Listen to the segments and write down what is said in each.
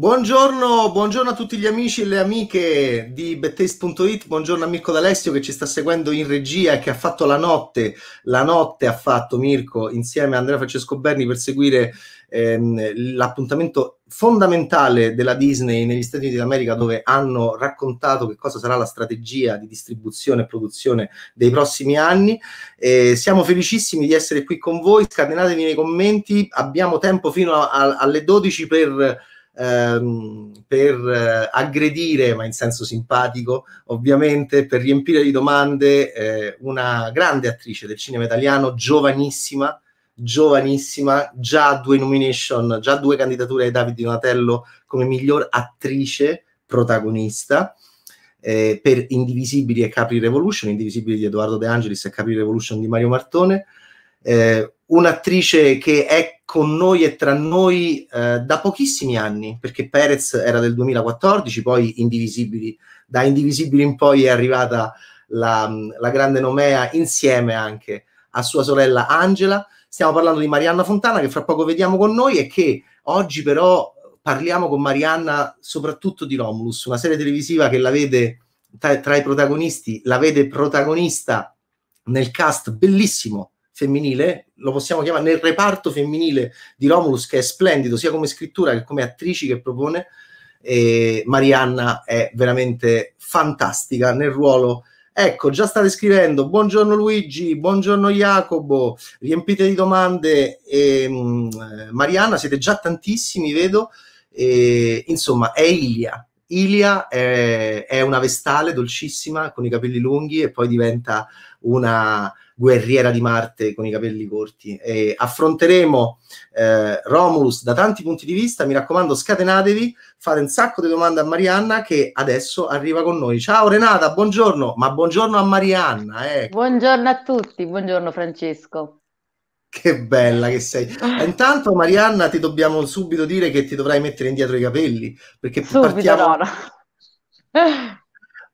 Buongiorno, buongiorno, a tutti gli amici e le amiche di bettaste.it, buongiorno a Mirko D'Alessio che ci sta seguendo in regia e che ha fatto la notte, la notte ha fatto Mirko insieme a Andrea Francesco Berni per seguire ehm, l'appuntamento fondamentale della Disney negli Stati Uniti d'America dove hanno raccontato che cosa sarà la strategia di distribuzione e produzione dei prossimi anni. Eh, siamo felicissimi di essere qui con voi, scatenatevi nei commenti, abbiamo tempo fino a, a, alle 12 per ehm, per eh, aggredire, ma in senso simpatico, ovviamente, per riempire di domande eh, una grande attrice del cinema italiano, giovanissima, giovanissima, già due nomination, già due candidature ai David Donatello come miglior attrice protagonista. Eh, per Indivisibili e Capri Revolution, Indivisibili di Edoardo De Angelis e Capri Revolution di Mario Martone, eh, un'attrice che è con noi e tra noi eh, da pochissimi anni, perché Perez era del 2014, poi Indivisibili, da Indivisibili in poi è arrivata la, la grande Nomea insieme anche a sua sorella Angela. Stiamo parlando di Marianna Fontana che fra poco vediamo con noi e che oggi però parliamo con Marianna soprattutto di Romulus, una serie televisiva che la vede tra, tra i protagonisti, la vede protagonista nel cast bellissimo femminile, lo possiamo chiamare nel reparto femminile di Romulus, che è splendido sia come scrittura che come attrici che propone. E Marianna è veramente fantastica nel ruolo. Ecco, già state scrivendo. Buongiorno Luigi, buongiorno Jacobo, riempite di domande. E, um, Marianna, siete già tantissimi, vedo. E, insomma, è Ilia. Ilia è, è una vestale dolcissima con i capelli lunghi e poi diventa una guerriera di Marte con i capelli corti. E affronteremo eh, Romulus da tanti punti di vista. Mi raccomando, scatenatevi, fate un sacco di domande a Marianna che adesso arriva con noi. Ciao Renata, buongiorno, ma buongiorno a Marianna. Eh. Buongiorno a tutti, buongiorno Francesco. Che bella che sei. Intanto, Marianna, ti dobbiamo subito dire che ti dovrai mettere indietro i capelli perché subito partiamo. No, no.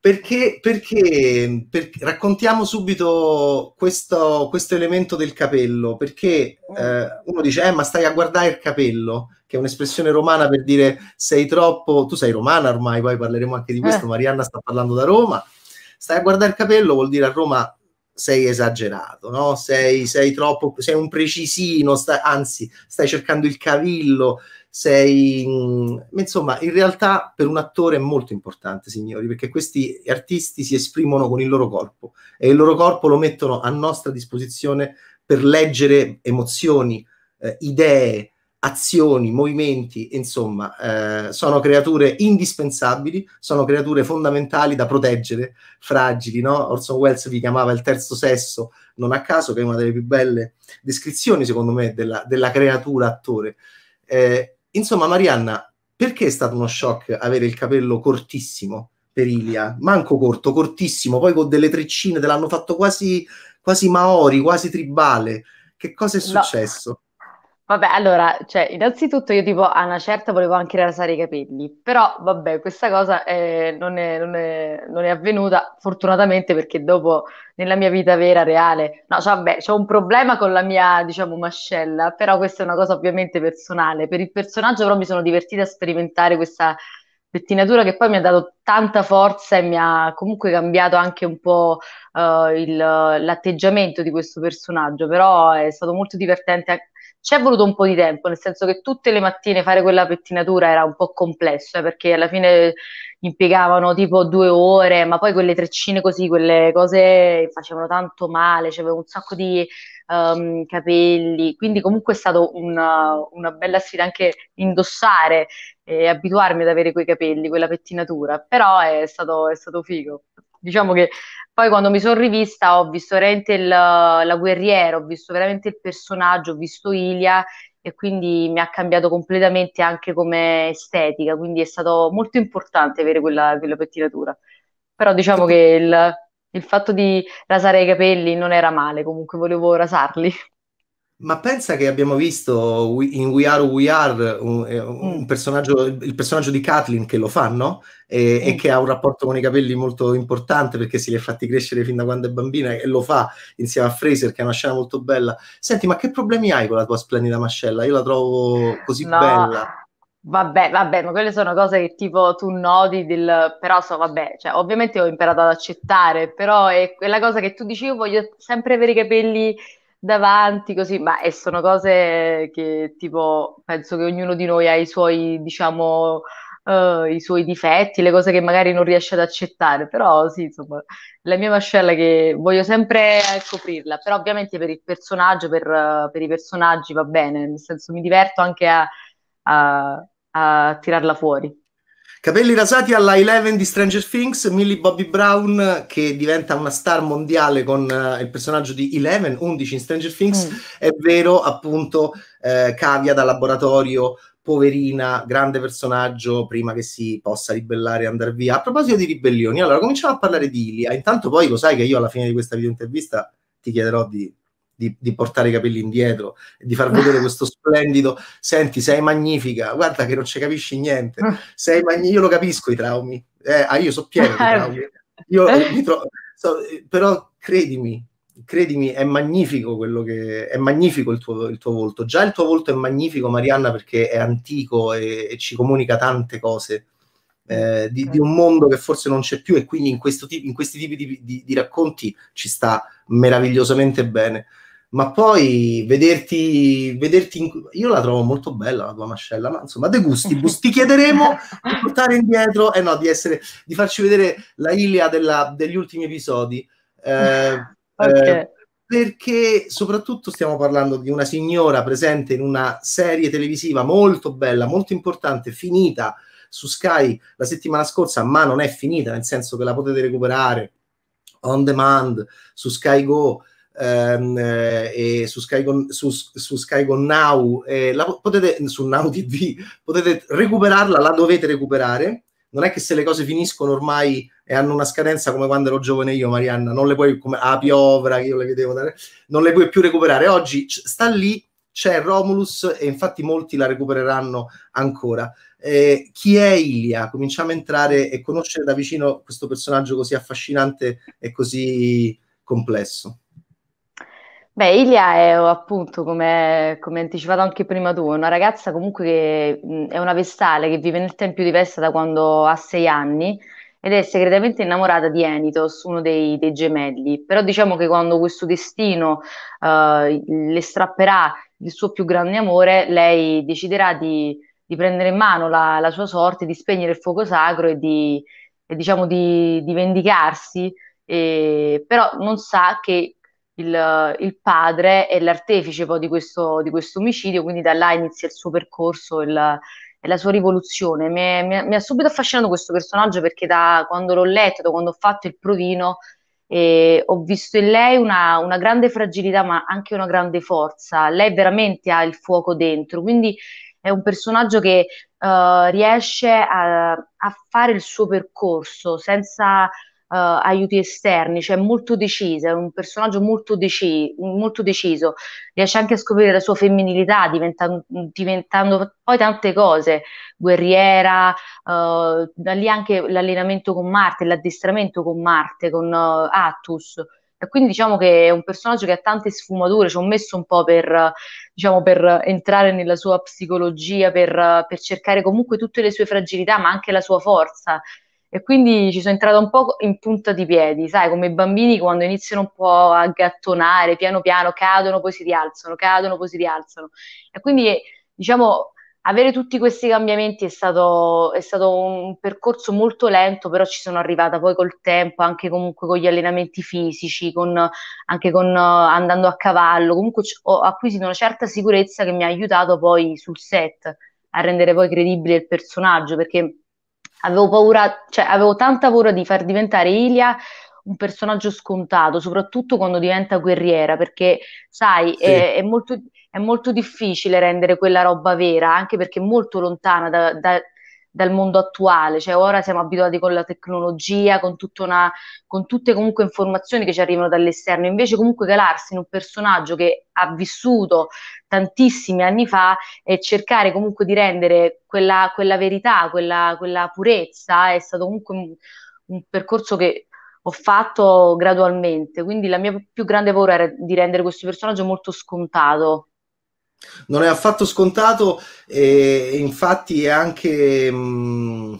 Perché, perché, perché, raccontiamo subito questo, questo, elemento del capello, perché mm. eh, uno dice, eh, ma stai a guardare il capello, che è un'espressione romana per dire sei troppo, tu sei romana ormai, poi parleremo anche di questo, eh. Marianna sta parlando da Roma, stai a guardare il capello vuol dire a Roma sei esagerato, no? sei, sei troppo, sei un precisino, sta, anzi stai cercando il cavillo, sei mm, insomma in realtà per un attore è molto importante signori perché questi artisti si esprimono con il loro corpo e il loro corpo lo mettono a nostra disposizione per leggere emozioni eh, idee azioni, movimenti, insomma, eh, sono creature indispensabili, sono creature fondamentali da proteggere, fragili, no? Orson Welles vi chiamava il terzo sesso, non a caso, che è una delle più belle descrizioni, secondo me, della, della creatura attore. Eh, Insomma, Marianna, perché è stato uno shock avere il capello cortissimo per Ilia? Manco corto, cortissimo, poi con delle treccine, te l'hanno fatto quasi, quasi maori, quasi tribale. Che cosa è successo? No. Vabbè, allora, cioè, innanzitutto io tipo a una certa volevo anche rasare i capelli, però vabbè, questa cosa eh, non, è, non, è, non, è, avvenuta fortunatamente perché dopo nella mia vita vera, reale, no, cioè, vabbè, c'ho un problema con la mia, diciamo, mascella, però questa è una cosa ovviamente personale. Per il personaggio però mi sono divertita a sperimentare questa pettinatura che poi mi ha dato tanta forza e mi ha comunque cambiato anche un po' uh, il, l'atteggiamento di questo personaggio, però è stato molto divertente ci è voluto un po' di tempo, nel senso che tutte le mattine fare quella pettinatura era un po' complesso, eh, perché alla fine impiegavano tipo due ore, ma poi quelle treccine così, quelle cose facevano tanto male, c'avevo un sacco di um, capelli, quindi comunque è stata una, una, bella sfida anche indossare e abituarmi ad avere quei capelli, quella pettinatura, però è stato, è stato figo. Diciamo che poi quando mi sono rivista ho visto veramente il, la guerriera, ho visto veramente il personaggio, ho visto Ilia e quindi mi ha cambiato completamente anche come estetica, quindi è stato molto importante avere quella, quella pettinatura. Però diciamo che il, il fatto di rasare i capelli non era male, comunque volevo rasarli. Ma pensa che abbiamo visto in We Are We Are un, eh, un mm. personaggio, il personaggio di Kathleen che lo fa, no? E, mm. e, che ha un rapporto con i capelli molto importante perché si li ha fatti crescere fin da quando è bambina e lo fa insieme a Fraser, che è una scena molto bella. Senti, ma che problemi hai con la tua splendida mascella? Io la trovo così no. bella. Vabbè, vabbè, ma quelle sono cose che tipo tu noti del... però so, vabbè, cioè, ovviamente ho imparato ad accettare, però è quella cosa che tu dici, io voglio sempre avere i capelli davanti, così, ma e sono cose che tipo, penso che ognuno di noi ha i suoi, diciamo, eh, i suoi difetti, le cose che magari non riesce ad accettare, però sì, insomma, la mia mascella che voglio sempre coprirla, però ovviamente per il personaggio, per, per i personaggi va bene, nel senso mi diverto anche a a, a tirarla fuori. Capelli rasati alla Eleven di Stranger Things, Millie Bobby Brown che diventa una star mondiale con uh, il personaggio di Eleven, 11 in Stranger Things, mm. è vero appunto eh, cavia da laboratorio, poverina, grande personaggio prima che si possa ribellare e andare via. A proposito di ribellioni, allora cominciamo a parlare di Ilia, intanto poi lo sai che io alla fine di questa video intervista ti chiederò di di, di, portare i capelli indietro e di far vedere questo splendido senti sei magnifica guarda che non ci capisci niente sei magni- io lo capisco i traumi eh, ah, io so pieno di traumi io eh, mi tro- so, però credimi credimi è magnifico quello che è magnifico il tuo, il tuo, volto. Già il tuo volto è magnifico Marianna perché è antico e, e ci comunica tante cose eh, di, di, un mondo che forse non c'è più e quindi in, tipo, in questi tipi di, di, di, racconti ci sta meravigliosamente bene ma poi vederti, vederti in... io la trovo molto bella la tua mascella, ma insomma, De Gustibus, ti chiederemo di portare indietro, eh no, di, essere, di farci vedere la Ilia della, degli ultimi episodi. Eh, okay. eh, perché soprattutto stiamo parlando di una signora presente in una serie televisiva molto bella, molto importante, finita su Sky la settimana scorsa, ma non è finita, nel senso che la potete recuperare on demand su Sky Go ehm, e su Sky, Go, su, su Sky Go Now, eh, la potete, su Now TV, potete recuperarla, la dovete recuperare. Non è che se le cose finiscono ormai e hanno una scadenza come quando ero giovane io, Marianna, non le puoi, come a piovra, che io le vedevo, non le puoi più recuperare. Oggi sta lì, c'è Romulus e infatti molti la recupereranno ancora. Eh, chi è Ilia? Cominciamo a entrare e conoscere da vicino questo personaggio così affascinante e così complesso. Beh, Ilia è appunto, come, come anticipato anche prima tu, una ragazza comunque che mh, è una vestale che vive nel Tempio di Vesta da quando ha sei anni ed è segretamente innamorata di Enitos, uno dei, dei gemelli. Però diciamo che quando questo destino uh, le strapperà il suo più grande amore, lei deciderà di, di prendere in mano la, la, sua sorte, di spegnere il fuoco sacro e di, e, diciamo, di, di vendicarsi. E, però non sa che il, il padre è l'artefice poi di questo, di questo, omicidio, quindi da là inizia il suo percorso il, e la sua rivoluzione. Mi, mi, mi, ha subito affascinato questo personaggio perché da quando l'ho letto, da quando ho fatto il provino, eh, ho visto in lei una, una, grande fragilità ma anche una grande forza. Lei veramente ha il fuoco dentro, quindi è un personaggio che uh, riesce a, a, fare il suo percorso senza aiuti esterni, cioè molto decisa, è un personaggio molto, deci- molto deciso, riesce anche a scoprire la sua femminilità diventando, diventando poi tante cose, guerriera, uh, da lì anche l'allenamento con Marte, l'addestramento con Marte, con uh, Attus. E quindi diciamo che è un personaggio che ha tante sfumature, ci ho messo un po' per, diciamo, per entrare nella sua psicologia, per, per cercare comunque tutte le sue fragilità, ma anche la sua forza. E quindi ci sono entrata un po' in punta di piedi, sai, come i bambini quando iniziano un po' a gattonare, piano piano cadono, poi si rialzano, cadono, poi si rialzano. E quindi, diciamo, avere tutti questi cambiamenti è stato, è stato un percorso molto lento, però ci sono arrivata poi col tempo, anche comunque con gli allenamenti fisici, con, anche con, andando a cavallo. Comunque ho acquisito una certa sicurezza che mi ha aiutato poi sul set a rendere poi credibile il personaggio, perché avevo paura, cioè avevo tanta paura di far diventare Ilia un personaggio scontato, soprattutto quando diventa guerriera, perché sai, sì. è, è, molto, è, molto, difficile rendere quella roba vera, anche perché è molto lontana da, da, dal mondo attuale, cioè ora siamo abituati con la tecnologia, con, una, con tutte comunque informazioni che ci arrivano dall'esterno, invece comunque calarsi in un personaggio che ha vissuto tantissimi anni fa e cercare comunque di rendere quella, quella verità, quella, quella, purezza è stato comunque un, un percorso che ho fatto gradualmente, quindi la mia più grande paura era di rendere questo personaggio molto scontato. Non è affatto scontato e infatti è anche, mh, mm,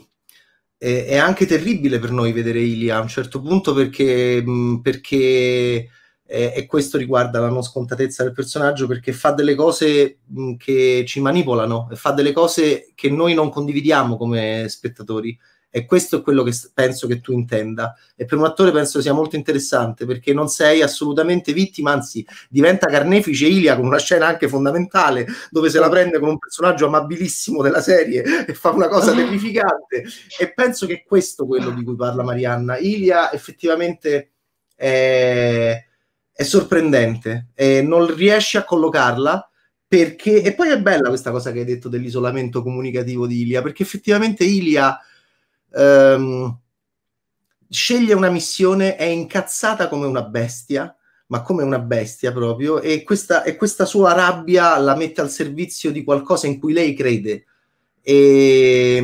è, è anche terribile per noi vedere Ilia a un certo punto perché, mh, mm, perché eh, e questo riguarda la non scontatezza del personaggio perché fa delle cose mh, che ci manipolano, fa delle cose che noi non condividiamo come spettatori e questo è quello che penso che tu intenda. E per un attore penso sia molto interessante perché non sei assolutamente vittima anzi diventa carnefice Ilia con una scena anche fondamentale dove se la prende con un personaggio amabilissimo della serie e fa una cosa terrificante. E penso che questo è quello di cui parla Marianna. Ilia effettivamente è è sorprendente e non riesci a collocarla perché e poi è bella questa cosa che hai detto dell'isolamento comunicativo di Ilia perché effettivamente Ilia ehm, sceglie una missione è incazzata come una bestia ma come una bestia proprio e questa, e questa sua rabbia la mette al servizio di qualcosa in cui lei crede. E,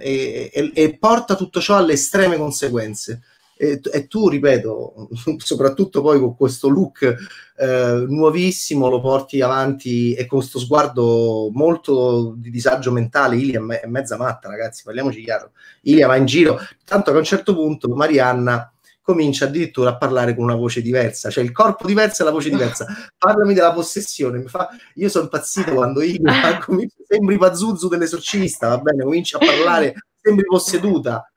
e, e porta tutto ciò alle estreme conseguenze e, e, tu, ripeto, soprattutto poi con questo look eh, nuovissimo, lo porti avanti e con questo sguardo molto di disagio mentale. Ilia è mezza matta, ragazzi, parliamoci chiaro. Ilia va in giro, tanto che a un certo punto Marianna comincia addirittura a parlare con una voce diversa, cioè il corpo diverso e la voce diversa. Parlami della possessione, mi fa... io sono impazzito quando Ilia comincia, sembri Pazuzu dell'esorcista, va bene, comincia a parlare, sembri posseduta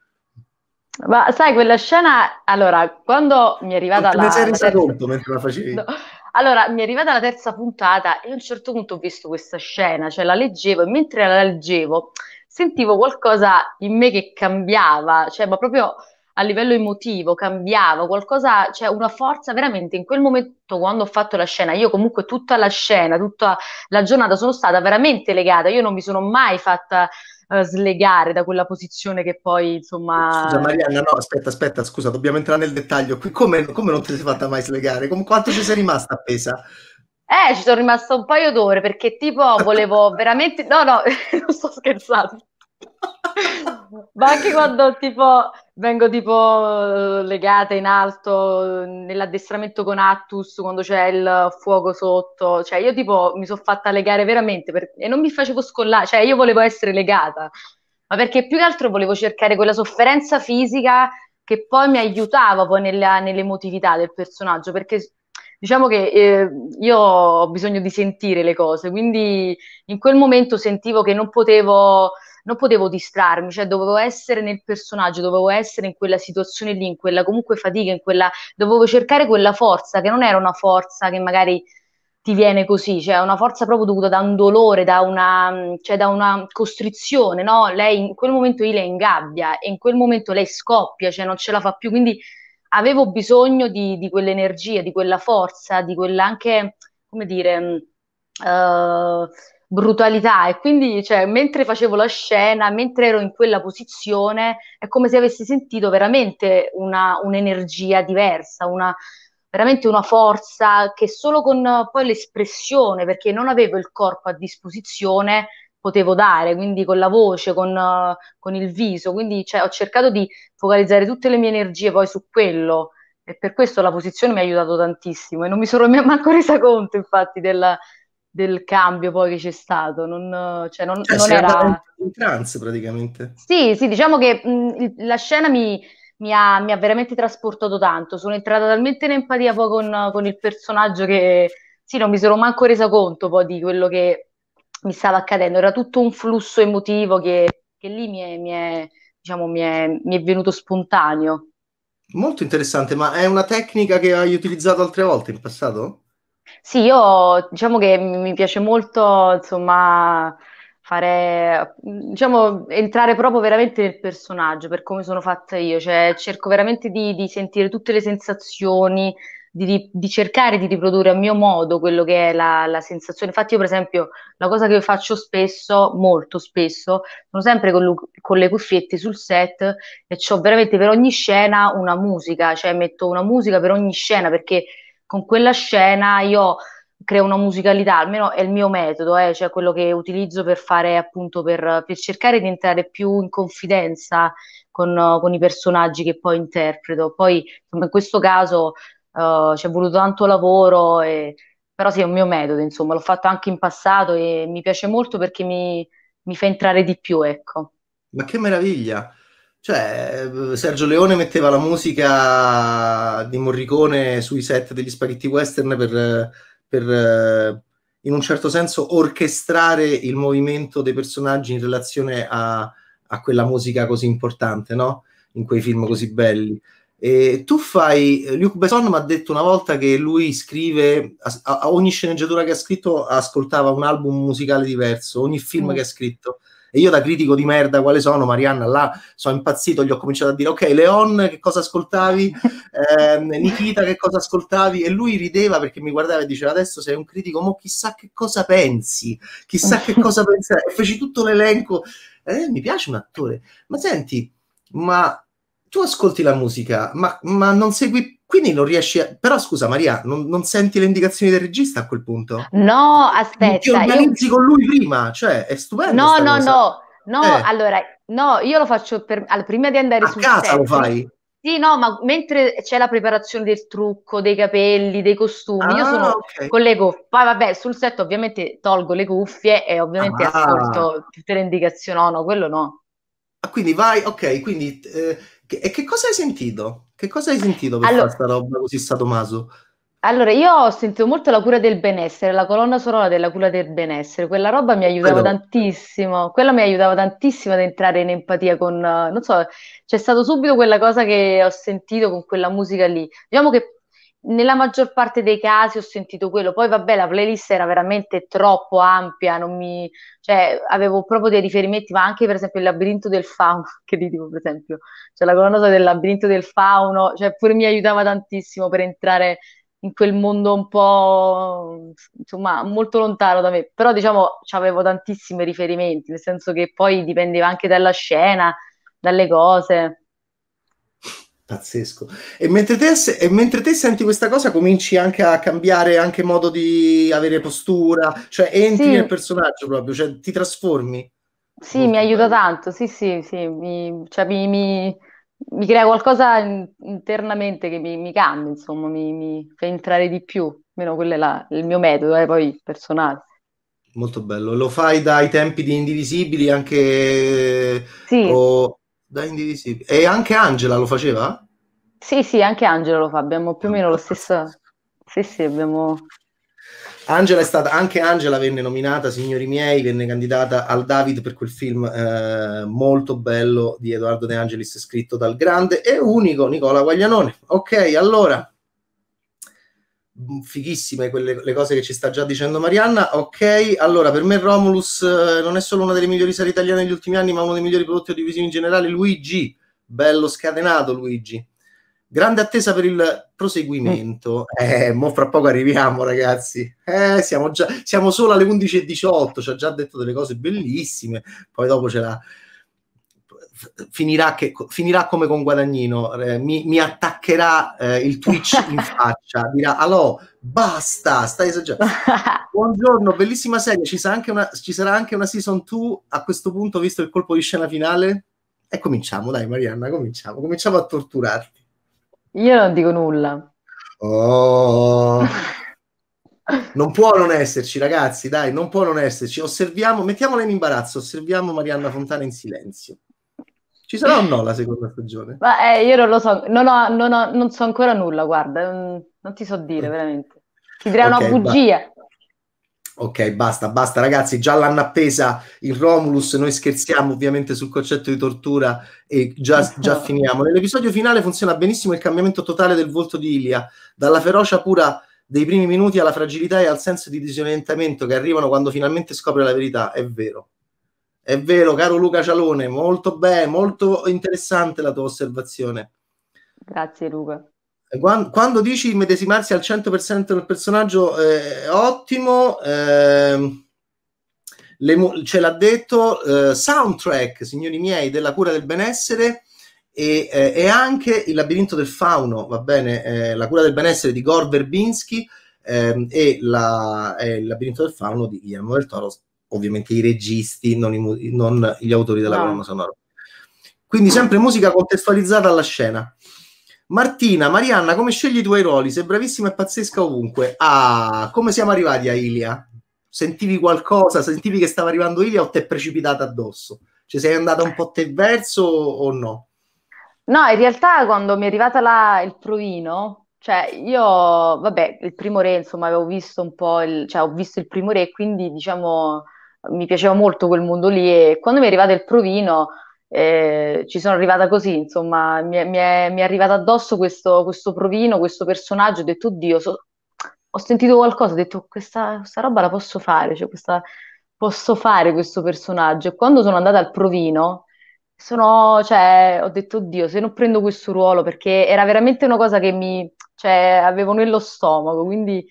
ma sai, quella scena, allora, quando mi è arrivata la... Ne sei terza... mentre la facevi? No. Allora, mi è arrivata la terza puntata e a un certo punto ho visto questa scena, cioè la leggevo e mentre la leggevo sentivo qualcosa in me che cambiava, cioè ma proprio a livello emotivo cambiava, qualcosa, cioè una forza veramente in quel momento quando ho fatto la scena, io comunque tutta la scena, tutta la giornata sono stata veramente legata, io non mi sono mai fatta uh, slegare da quella posizione che poi insomma... Scusa Marianna, no, aspetta, aspetta, scusa, dobbiamo entrare nel dettaglio. Qui come, come non ti sei fatta mai slegare? Come, quanto ci sei rimasta appesa? Eh, ci sono rimasta un paio d'ore perché tipo volevo veramente... No, no, non sto scherzando. Ma anche quando tipo vengo tipo legata in alto nell'addestramento con Attus quando c'è il fuoco sotto, cioè io tipo mi sono fatta legare veramente per... e non mi facevo scollare, cioè io volevo essere legata, ma perché più che altro volevo cercare quella sofferenza fisica che poi mi aiutava poi nella, nell'emotività del personaggio, perché diciamo che eh, io ho bisogno di sentire le cose, quindi in quel momento sentivo che non potevo non potevo distrarmi, cioè dovevo essere nel personaggio, dovevo essere in quella situazione lì, in quella comunque fatica, in quella dovevo cercare quella forza che non era una forza che magari ti viene così, cioè una forza proprio dovuta da un dolore, da una, cioè da una costrizione, no? Lei in quel momento lei in gabbia e in quel momento lei scoppia, cioè non ce la fa più, quindi avevo bisogno di, di quell'energia, di quella forza, di quella anche, come dire, uh, brutalità. E quindi cioè, mentre facevo la scena, mentre ero in quella posizione, è come se avessi sentito veramente una, un'energia diversa, una, veramente una forza che solo con poi l'espressione, perché non avevo il corpo a disposizione, potevo dare, quindi con la voce, con, con il viso, quindi cioè, ho cercato di focalizzare tutte le mie energie poi su quello. E per questo la posizione mi ha aiutato tantissimo. E non mi sono manco resa conto infatti della del cambio poi che c'è stato, non, cioè non, cioè, non era... In trance praticamente. Sì, sì, diciamo che mh, la scena mi, mi, ha, mi, ha, veramente trasportato tanto, sono entrata talmente in empatia poi con, con, il personaggio che sì, non mi sono manco resa conto poi di quello che mi stava accadendo, era tutto un flusso emotivo che, che lì mi è, mi, è, diciamo, mi, è, mi è venuto spontaneo. Molto interessante, ma è una tecnica che hai utilizzato altre volte in passato? Sì, io diciamo che mi piace molto, insomma, fare, diciamo, entrare proprio veramente nel personaggio per come sono fatta io, cioè cerco veramente di, di sentire tutte le sensazioni, di, di, cercare di riprodurre a mio modo quello che è la, la, sensazione. Infatti, io, per esempio, la cosa che faccio spesso, molto spesso, sono sempre con, con le cuffiette sul set e ho veramente per ogni scena una musica, cioè metto una musica per ogni scena perché con quella scena io creo una musicalità, almeno è il mio metodo, eh, cioè quello che utilizzo per fare appunto per, per cercare di entrare più in confidenza con, con, i personaggi che poi interpreto. Poi in questo caso uh, ci è voluto tanto lavoro e però sì, è un mio metodo, insomma, l'ho fatto anche in passato e mi piace molto perché mi, mi fa entrare di più, ecco. Ma che meraviglia! Cioè, Sergio Leone metteva la musica di Morricone sui set degli spaghetti western per, per in un certo senso orchestrare il movimento dei personaggi in relazione a, a quella musica così importante, no? In quei film così belli. E tu fai, Luc Besson mi ha detto una volta che lui scrive, a, a, ogni sceneggiatura che ha scritto ascoltava un album musicale diverso, ogni film mm. che ha scritto. E io da critico di merda quale sono, Marianna, là sono impazzito, gli ho cominciato a dire, ok, Leon, che cosa ascoltavi? Eh, Nikita, che cosa ascoltavi? E lui rideva perché mi guardava e diceva, adesso sei un critico, mo chissà che cosa pensi, chissà che cosa pensi. E feci tutto l'elenco. Eh, mi piace un attore. Ma senti, ma tu ascolti la musica, ma, ma non segui quindi non riesci a... Però scusa Maria, non, non, senti le indicazioni del regista a quel punto? No, aspetta. Ti organizzi io... con lui prima, cioè è stupendo. No, no, cosa. no, no, eh. allora, no, io lo faccio per... allora, prima di andare a sul casa set, lo fai? Sì, no, ma mentre c'è la preparazione del trucco, dei capelli, dei costumi, ah, io sono okay. con le cuffie. Poi vabbè, sul set ovviamente tolgo le cuffie e ovviamente ah. ascolto tutte le indicazioni. No, no, quello no. Ah, quindi vai, ok, quindi... Eh, e che cosa hai sentito? Che cosa hai sentito per allora, fare questa roba così sadomaso? Allora, io ho sentito molto la cura del benessere, la colonna sonora della cura del benessere, quella roba mi aiutava Quello. tantissimo, quella mi aiutava tantissimo ad entrare in empatia con, non so, c'è stato subito quella cosa che ho sentito con quella musica lì. Diciamo che nella maggior parte dei casi ho sentito quello, poi vabbè la playlist era veramente troppo ampia, non mi, cioè, avevo proprio dei riferimenti, ma anche per esempio il labirinto del fauno, che di tipo per esempio, cioè la colonna del labirinto del fauno, cioè pure mi aiutava tantissimo per entrare in quel mondo un po' insomma molto lontano da me, però diciamo avevo tantissimi riferimenti, nel senso che poi dipendeva anche dalla scena, dalle cose. Pazzesco. E mentre, te, e mentre te senti questa cosa, cominci anche a cambiare anche modo di avere postura, cioè entri sì. nel personaggio proprio, cioè ti trasformi. Sì, Molto mi aiuta bello. tanto, sì, sì, sì, mi, cioè, mi, mi, mi crea qualcosa internamente che mi, cambia, insomma, mi, fa entrare di più, almeno quello è la, il mio metodo, eh, poi personale. Molto bello. Lo fai dai tempi di Indivisibili anche... Sì. O da Indivisibili. E anche Angela lo faceva? Sì, sì, anche Angela lo fa, abbiamo più o meno lo stesso... Sì, sì, abbiamo... Angela è stata, anche Angela venne nominata, signori miei, venne candidata al David per quel film eh, molto bello di Edoardo De Angelis, scritto dal grande e unico Nicola Guaglianone. Ok, allora, fighissime quelle le cose che ci sta già dicendo Marianna. Ok, allora per me Romulus eh, non è solo una delle migliori serie italiane degli ultimi anni, ma uno dei migliori prodotti audiovisivi in generale. Luigi, bello scatenato Luigi. Grande attesa per il proseguimento. Eh, mo fra poco arriviamo, ragazzi. Eh, siamo, già, siamo solo alle 11.18, ci ha già detto delle cose bellissime. Poi dopo ce l'ha finirà, che, finirà come con Guadagnino, eh, mi, mi, attaccherà eh, il Twitch in faccia, dirà allora basta, stai esagerando. Buongiorno, bellissima serie, ci sarà, anche una, ci sarà anche una season 2 a questo punto, visto il colpo di scena finale? E cominciamo, dai Marianna, cominciamo, cominciamo a torturarti. Io non dico nulla. Oh. Non può non esserci, ragazzi, dai, non può non esserci. Osserviamo, mettiamola in imbarazzo, osserviamo Marianna Fontana in silenzio. Ci sarà o no la seconda stagione? Ma eh, io non lo so, non, ho, non, ho, non, so ancora nulla, guarda, non, non ti so dire veramente. Ti direi okay, una bugia. Ba- ok, basta, basta ragazzi, già l'hanno appesa il Romulus, noi scherziamo ovviamente sul concetto di tortura e già, già finiamo. Nell'episodio finale funziona benissimo il cambiamento totale del volto di Ilia, dalla ferocia pura dei primi minuti alla fragilità e al senso di disorientamento che arrivano quando finalmente scopre la verità, è vero. È vero, caro Luca Cialone, molto bene, molto interessante la tua osservazione. Grazie Luca. Quando, quando dici medesimarsi al 100% del personaggio, eh, ottimo, eh, le, ce l'ha detto, eh, soundtrack, signori miei, della cura del benessere e, eh, e anche il labirinto del fauno, va bene, eh, la cura del benessere di Gore Verbinski ehm, e la, il labirinto del fauno di Guillermo del Toro ovviamente i registi, non, i, non gli autori della no. colonna sonora. Quindi sempre musica contestualizzata alla scena. Martina, Marianna, come scegli i tuoi ruoli? Sei bravissima e pazzesca ovunque. Ah, come siamo arrivati a Ilia? Sentivi qualcosa? Sentivi che stava arrivando Ilia o ti è precipitata addosso? Cioè sei andata un po' te verso o no? No, in realtà quando mi è arrivata la, il provino, cioè io, vabbè, il primo re, insomma, avevo visto un po', il, cioè ho visto il primo re, quindi diciamo mi piaceva molto quel mondo lì e quando mi è arrivato il provino eh, ci sono arrivata così, insomma, mi è, mi è, mi è arrivato addosso questo, questo, provino, questo personaggio, ho detto, oddio, so, ho sentito qualcosa, ho detto, questa, questa roba la posso fare, cioè questa, posso fare questo personaggio. E quando sono andata al provino, sono, cioè, ho detto, oddio, se non prendo questo ruolo, perché era veramente una cosa che mi, cioè, avevo nello stomaco, quindi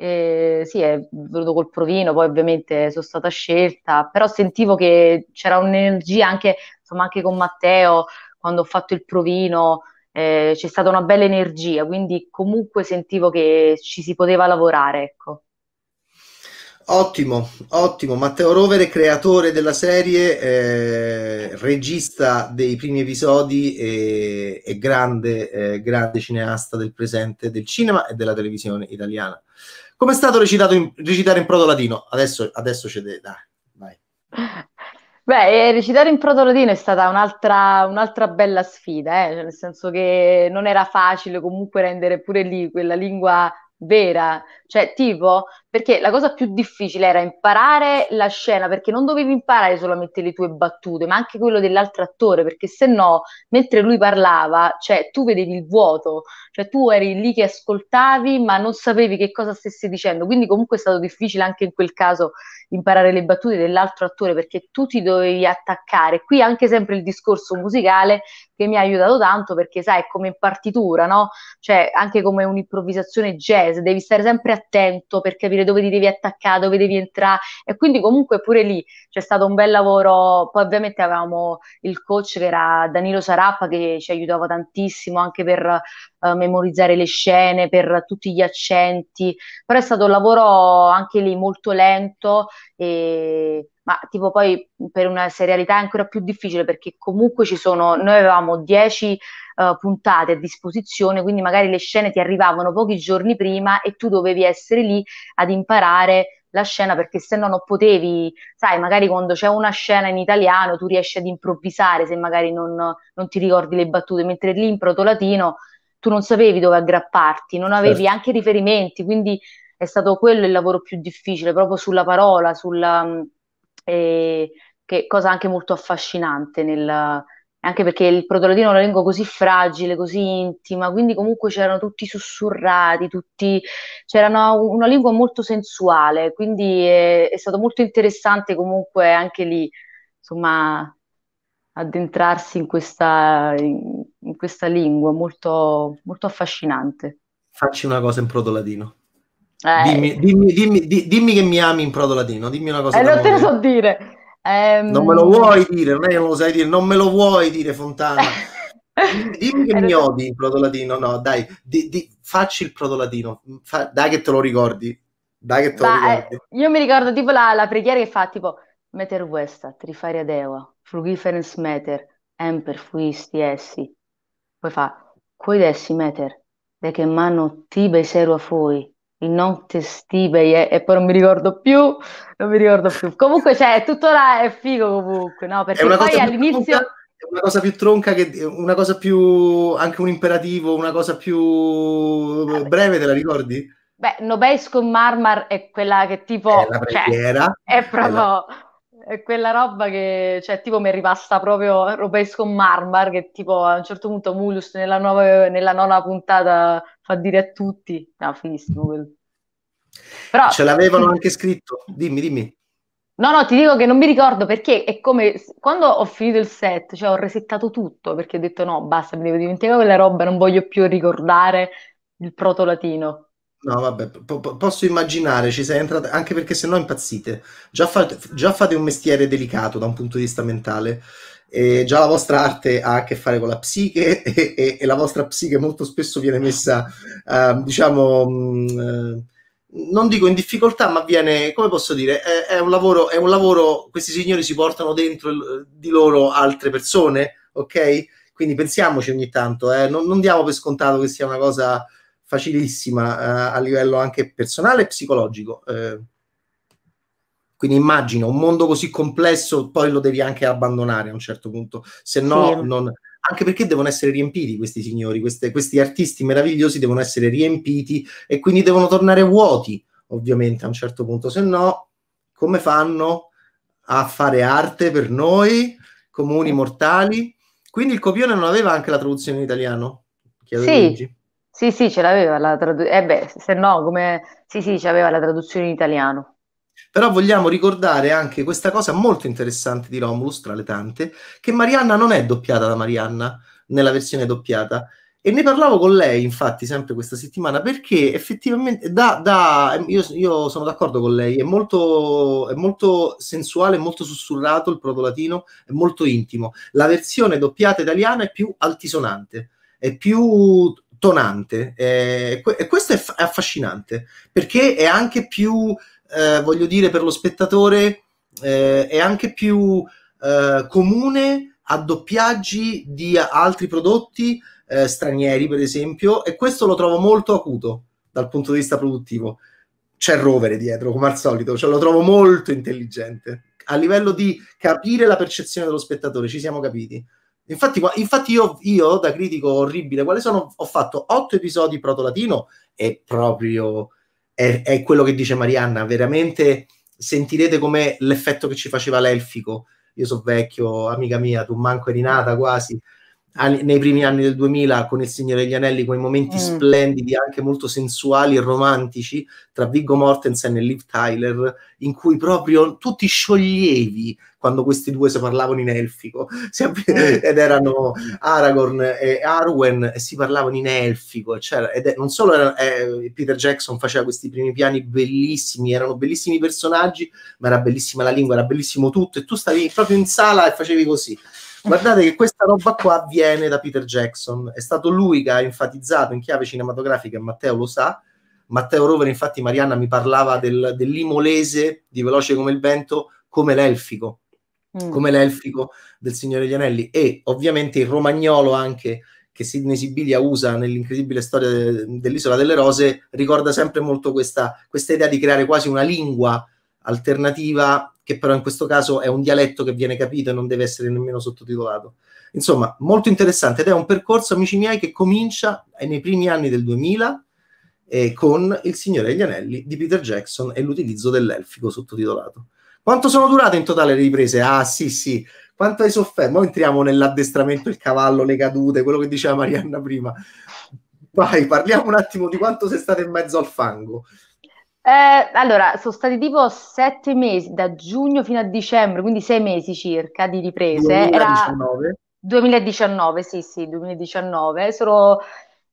eh, sì, è venuto col provino, poi ovviamente sono stata scelta, però sentivo che c'era un'energia anche, insomma, anche con Matteo, quando ho fatto il provino, eh, c'è stata una bella energia, quindi comunque sentivo che ci si poteva lavorare, ecco. Ottimo, ottimo. Matteo Rovere, creatore della serie, eh, regista dei primi episodi e, e grande, eh, grande cineasta del presente del cinema e della televisione italiana. Come è stato in, recitare in proto latino? Adesso, adesso c'è dai, vai. Beh, eh, recitare in proto latino è stata un'altra, un'altra bella sfida, eh? nel senso che non era facile comunque rendere pure lì quella lingua vera, cioè tipo, perché la cosa più difficile era imparare la scena, perché non dovevi imparare solamente le tue battute, ma anche quello dell'altro attore, perché se no, mentre lui parlava, cioè tu vedevi il vuoto, cioè tu eri lì che ascoltavi, ma non sapevi che cosa stesse dicendo, quindi comunque è stato difficile anche in quel caso imparare le battute dell'altro attore, perché tu ti dovevi attaccare. Qui anche sempre il discorso musicale che mi ha aiutato tanto, perché sai, è come in partitura, no? Cioè anche come un'improvvisazione jazz, devi stare sempre attento per capire dove ti devi attaccare, dove devi entrare. E quindi comunque pure lì c'è stato un bel lavoro, poi ovviamente avevamo il coach che era Danilo Sarappa che ci aiutava tantissimo anche per uh, memorizzare le scene, per tutti gli accenti, però è stato un lavoro anche lì molto lento e ma tipo poi per una serialità è ancora più difficile perché comunque ci sono, noi avevamo 10 uh, puntate a disposizione, quindi magari le scene ti arrivavano pochi giorni prima e tu dovevi essere lì ad imparare la scena perché se no non potevi, sai, magari quando c'è una scena in italiano tu riesci ad improvvisare se magari non, non ti ricordi le battute, mentre lì in proto-latino tu non sapevi dove aggrapparti, non avevi certo. anche riferimenti, quindi è stato quello il lavoro più difficile, proprio sulla parola, sulla e che cosa anche molto affascinante nel, anche perché il protolatino è una lingua così fragile, così intima, quindi comunque c'erano tutti sussurrati, tutti, c'era una, una lingua molto sensuale, quindi è, è, stato molto interessante comunque anche lì, insomma, addentrarsi in questa, in, in questa lingua, molto, molto affascinante. Facci una cosa in protolatino. Eh. Dimmi, dimmi, dimmi, dimmi, che mi ami in proto latino, dimmi una cosa. Eh, non te lo so dire. Um... Non me lo vuoi dire, non è che non lo sai dire, non me lo vuoi dire, Fontana. dimmi, che mi odi in proto latino, no, dai, di, di, facci il proto latino, Fa, dai che te lo ricordi, dai che te da, lo ricordi. Eh, io mi ricordo tipo la, la, preghiera che fa tipo Meter Westa, Trifaria Deva, Frugiferens Meter, Emper Fuisti Essi. Poi fa, Quid essi Meter, de che mano tibe seru a fuoi, il notte stibei e, e, poi non mi ricordo più, non mi ricordo più. Comunque, cioè, tutto là è figo comunque, no? Perché poi all'inizio... Tronca, una cosa più tronca, che, una cosa più... anche un imperativo, una cosa più breve, te la ricordi? Beh, Nobeis con Marmar è quella che tipo... È la preghiera. Cioè, è proprio... È la è quella roba che, cioè, tipo, mi è rimasta proprio Robesco Marmar, che tipo a un certo punto Mulus nella, nuova, nella nona puntata fa dire a tutti. No, finissimo quello. Però, Ce l'avevano anche scritto, dimmi, dimmi. No, no, ti dico che non mi ricordo perché è come quando ho finito il set, cioè ho resettato tutto perché ho detto no, basta, mi devo dimenticare quella roba, non voglio più ricordare il proto latino. No, vabbè, po- posso immaginare, ci sei entrata, anche perché se no impazzite. Già fate, già fate un mestiere delicato da un punto di vista mentale. E già la vostra arte ha a che fare con la psiche e, e, e la vostra psiche molto spesso viene messa, uh, diciamo, mh, mm, non dico in difficoltà, ma viene, come posso dire, è, è, un lavoro, è un lavoro, questi signori si portano dentro il, di loro altre persone, ok? quindi pensiamoci ogni tanto, eh, non, non, diamo per scontato che sia una cosa facilissima eh, a livello anche personale e psicologico. Eh. quindi immagino un mondo così complesso, poi lo devi anche abbandonare a un certo punto, se no sì. non, anche perché devono essere riempiti questi signori, queste, questi artisti meravigliosi devono essere riempiti e quindi devono tornare vuoti, ovviamente, a un certo punto, se no, come fanno a fare arte per noi, comuni mortali? Quindi il copione non aveva anche la traduzione in italiano? Sì. Sì, sì, ce l'aveva la traduzione, eh beh, se no, come... Sì, sì, c'aveva la traduzione in italiano. Però vogliamo ricordare anche questa cosa molto interessante di Romulus, tra le tante, che Marianna non è doppiata da Marianna nella versione doppiata. E ne parlavo con lei, infatti, sempre questa settimana, perché effettivamente da, da, io, io, sono d'accordo con lei, è molto, è molto sensuale, molto sussurrato il proto latino, è molto intimo. La versione doppiata italiana è più altisonante, è più tonante, è, e questo è, è affascinante, perché è anche più eh, voglio dire, per lo spettatore eh, è anche più eh, comune a doppiaggi di altri prodotti eh, stranieri, per esempio, e questo lo trovo molto acuto dal punto di vista produttivo. C'è Rovere dietro, come al solito, cioè lo trovo molto intelligente. A livello di capire la percezione dello spettatore, ci siamo capiti. Infatti, infatti io, io, da critico orribile, quale sono? Ho fatto otto episodi proto-latino e proprio è, è quello che dice Marianna, veramente sentirete come l'effetto che ci faceva l'elfico. Io sono vecchio, amica mia, tu manco eri nata quasi nei primi anni del 2000 con Il Signore degli Anelli, quei momenti mm. splendidi, anche molto sensuali e romantici tra Viggo Mortensen e Liv Tyler, in cui proprio tu ti scioglievi quando questi due si parlavano in elfico mm. ed erano Aragorn e Arwen e si parlavano in elfico cioè, ed è, non solo era, eh, Peter Jackson faceva questi primi piani bellissimi erano bellissimi personaggi ma era bellissima la lingua era bellissimo tutto e tu stavi proprio in sala e facevi così Guardate che questa roba qua viene da Peter Jackson, è stato lui che ha enfatizzato in chiave cinematografica, Matteo lo sa. Matteo Rover, infatti, Marianna mi parlava del, dell'imolese di Veloce come il vento come l'elfico, mm. come l'elfico del Signore degli Anelli e ovviamente il romagnolo anche che Sidney Sibilia usa nell'incredibile storia de, dell'Isola delle Rose ricorda sempre molto questa, questa idea di creare quasi una lingua alternativa che però in questo caso è un dialetto che viene capito e non deve essere nemmeno sottotitolato. Insomma, molto interessante ed è un percorso, amici miei, che comincia nei primi anni del 2000 eh, con Il Signore degli Anelli di Peter Jackson e l'utilizzo dell'elfico sottotitolato. Quanto sono durate in totale le riprese? Ah, sì, sì. Quanto hai sofferto? Ora entriamo nell'addestramento, il cavallo, le cadute, quello che diceva Marianna prima. Vai, parliamo un attimo di quanto sei stato in mezzo al fango. Eh, allora, sono stati tipo sette mesi, da giugno fino a dicembre, quindi sei mesi circa di riprese. 2019? Era 2019, sì, sì, 2019. Sono,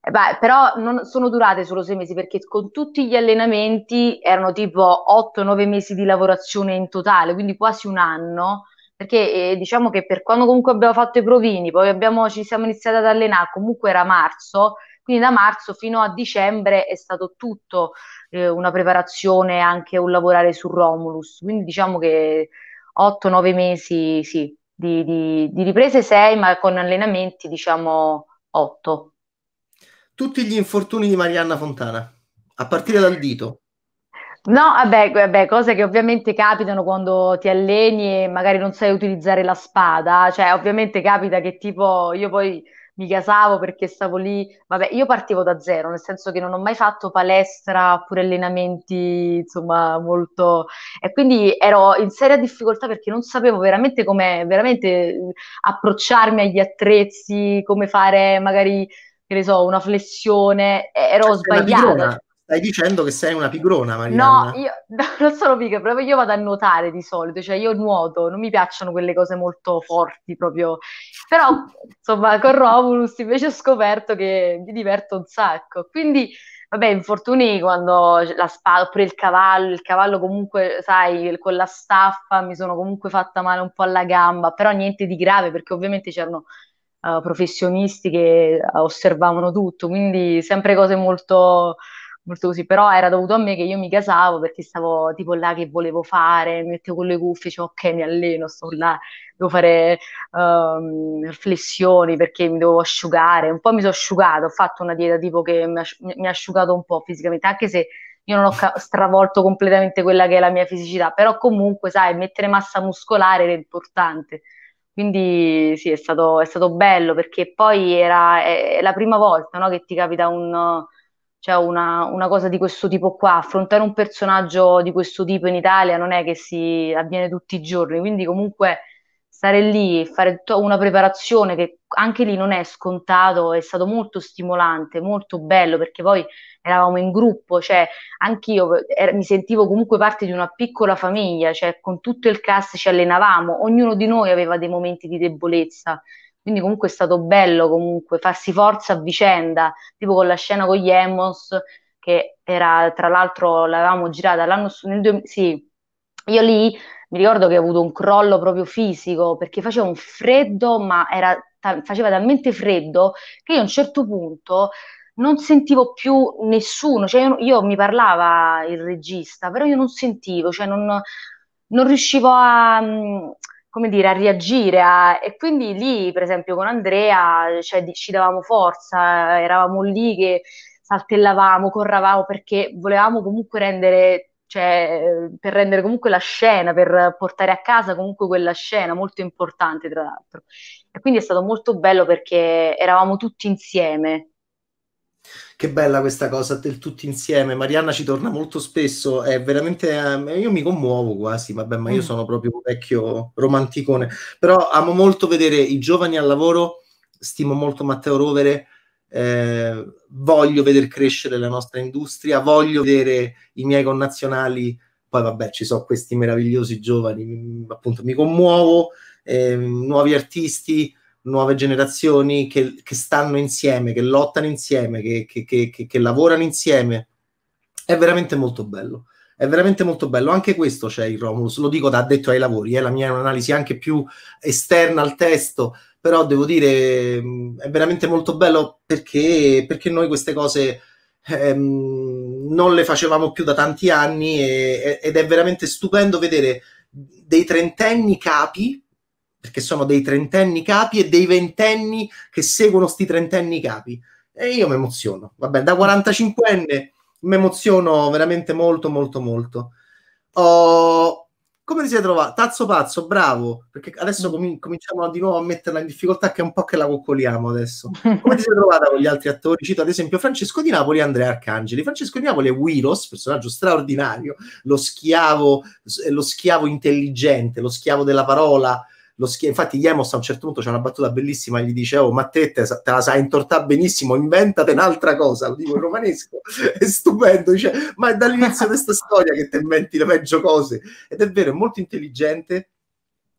eh, beh, però non sono durate solo sei mesi perché con tutti gli allenamenti erano tipo 8-9 mesi di lavorazione in totale, quindi quasi un anno. Perché eh, diciamo che per quando comunque abbiamo fatto i provini, poi abbiamo, ci siamo iniziati ad allenare, comunque era marzo, quindi da marzo fino a dicembre è stato tutto eh, una preparazione, anche un lavorare su Romulus. Quindi diciamo che 8-9 mesi sì, di, di, di riprese 6, ma con allenamenti diciamo 8. Tutti gli infortuni di Marianna Fontana, a partire dal dito. No, vabbè, vabbè, cose che ovviamente capitano quando ti alleni e magari non sai utilizzare la spada, cioè ovviamente capita che tipo io poi mi casavo perché stavo lì, vabbè, io partivo da zero, nel senso che non ho mai fatto palestra oppure allenamenti, insomma, molto... E quindi ero in seria difficoltà perché non sapevo veramente come, veramente approcciarmi agli attrezzi, come fare magari, che ne so, una flessione, ero cioè, sbagliata. Stai dicendo che sei una pigrona, Marianna? No, io non sono pigra, proprio io vado a nuotare di solito, cioè io nuoto, non mi piacciono quelle cose molto forti proprio. Però, insomma, con Romulus invece ho scoperto che mi diverto un sacco. Quindi, vabbè, infortuni quando la spada, oppure il cavallo, il cavallo comunque, sai, con la staffa mi sono comunque fatta male un po' alla gamba, però niente di grave perché ovviamente c'erano uh, professionisti che osservavano tutto, quindi sempre cose molto molto così, però era dovuto a me che io mi casavo perché stavo tipo là che volevo fare, mi mettevo con le cuffie, dicevo ok mi alleno, sto là, devo fare um, flessioni perché mi devo asciugare, un po' mi sono asciugato, ho fatto una dieta tipo che mi ha, asciugato un po' fisicamente, anche se io non ho stravolto completamente quella che è la mia fisicità, però comunque sai, mettere massa muscolare era importante. Quindi sì, è stato, è stato bello perché poi era è, è la prima volta no, che ti capita un, cioè una, una, cosa di questo tipo qua. Affrontare un personaggio di questo tipo in Italia non è che si avviene tutti i giorni, quindi comunque stare lì e fare tutta una preparazione che anche lì non è scontato, è stato molto stimolante, molto bello perché poi eravamo in gruppo, cioè anch'io er- mi sentivo comunque parte di una piccola famiglia, cioè con tutto il cast ci allenavamo, ognuno di noi aveva dei momenti di debolezza, quindi comunque è stato bello comunque farsi forza a vicenda, tipo con la scena con gli Emos, che era tra l'altro l'avevamo girata l'anno nel sì, io lì mi ricordo che ho avuto un crollo proprio fisico perché faceva un freddo, ma era, faceva talmente freddo che io a un certo punto non sentivo più nessuno, cioè io, io, mi parlava il regista, però io non sentivo, cioè non, non riuscivo a, mm, come dire, a reagire. A, e quindi lì, per esempio, con Andrea cioè, ci davamo forza, eravamo lì che saltellavamo, corravamo perché volevamo comunque rendere, cioè, per rendere comunque la scena, per portare a casa comunque quella scena molto importante, tra l'altro. E quindi è stato molto bello perché eravamo tutti insieme che bella questa cosa del tutti insieme. Marianna ci torna molto spesso, è veramente. Eh, io mi commuovo quasi, vabbè, ma io mm. sono proprio un vecchio romanticone. Però amo molto vedere i giovani al lavoro, stimo molto Matteo Rovere. Eh, voglio vedere crescere la nostra industria, voglio vedere i miei connazionali. Poi, vabbè, ci sono questi meravigliosi giovani, appunto, mi commuovo. Eh, nuovi artisti, nuove generazioni che, che, stanno insieme, che lottano insieme, che, che, che, lavorano insieme. È veramente molto bello. È veramente molto bello. Anche questo c'è il Romulus, lo dico da addetto ai lavori, è eh, la mia analisi anche più esterna al testo, però devo dire è veramente molto bello perché, perché noi queste cose ehm, non le facevamo più da tanti anni e, ed è veramente stupendo vedere dei trentenni capi perché sono dei trentenni capi e dei ventenni che seguono sti trentenni capi. E io mi emoziono. Vabbè, da 45enne mi emoziono veramente molto, molto, molto. Oh, come ti sei trovato? Tazzo pazzo, bravo, perché adesso com- cominciamo di nuovo a metterla in difficoltà che è un po' che la coccoliamo adesso. Come ti sei trovata con gli altri attori? Cito ad esempio Francesco Di Napoli e Andrea Arcangeli. Francesco Di Napoli è Wiros, personaggio straordinario, lo schiavo, lo schiavo intelligente, lo schiavo della parola, lo schia- infatti Yemos a un certo punto c'è una battuta bellissima, gli dice oh ma te te, te la sai intortare benissimo, inventate un'altra cosa, lo dico in romanesco, è stupendo, dice ma è dall'inizio di questa storia che ti inventi le peggio cose, ed è vero, è molto intelligente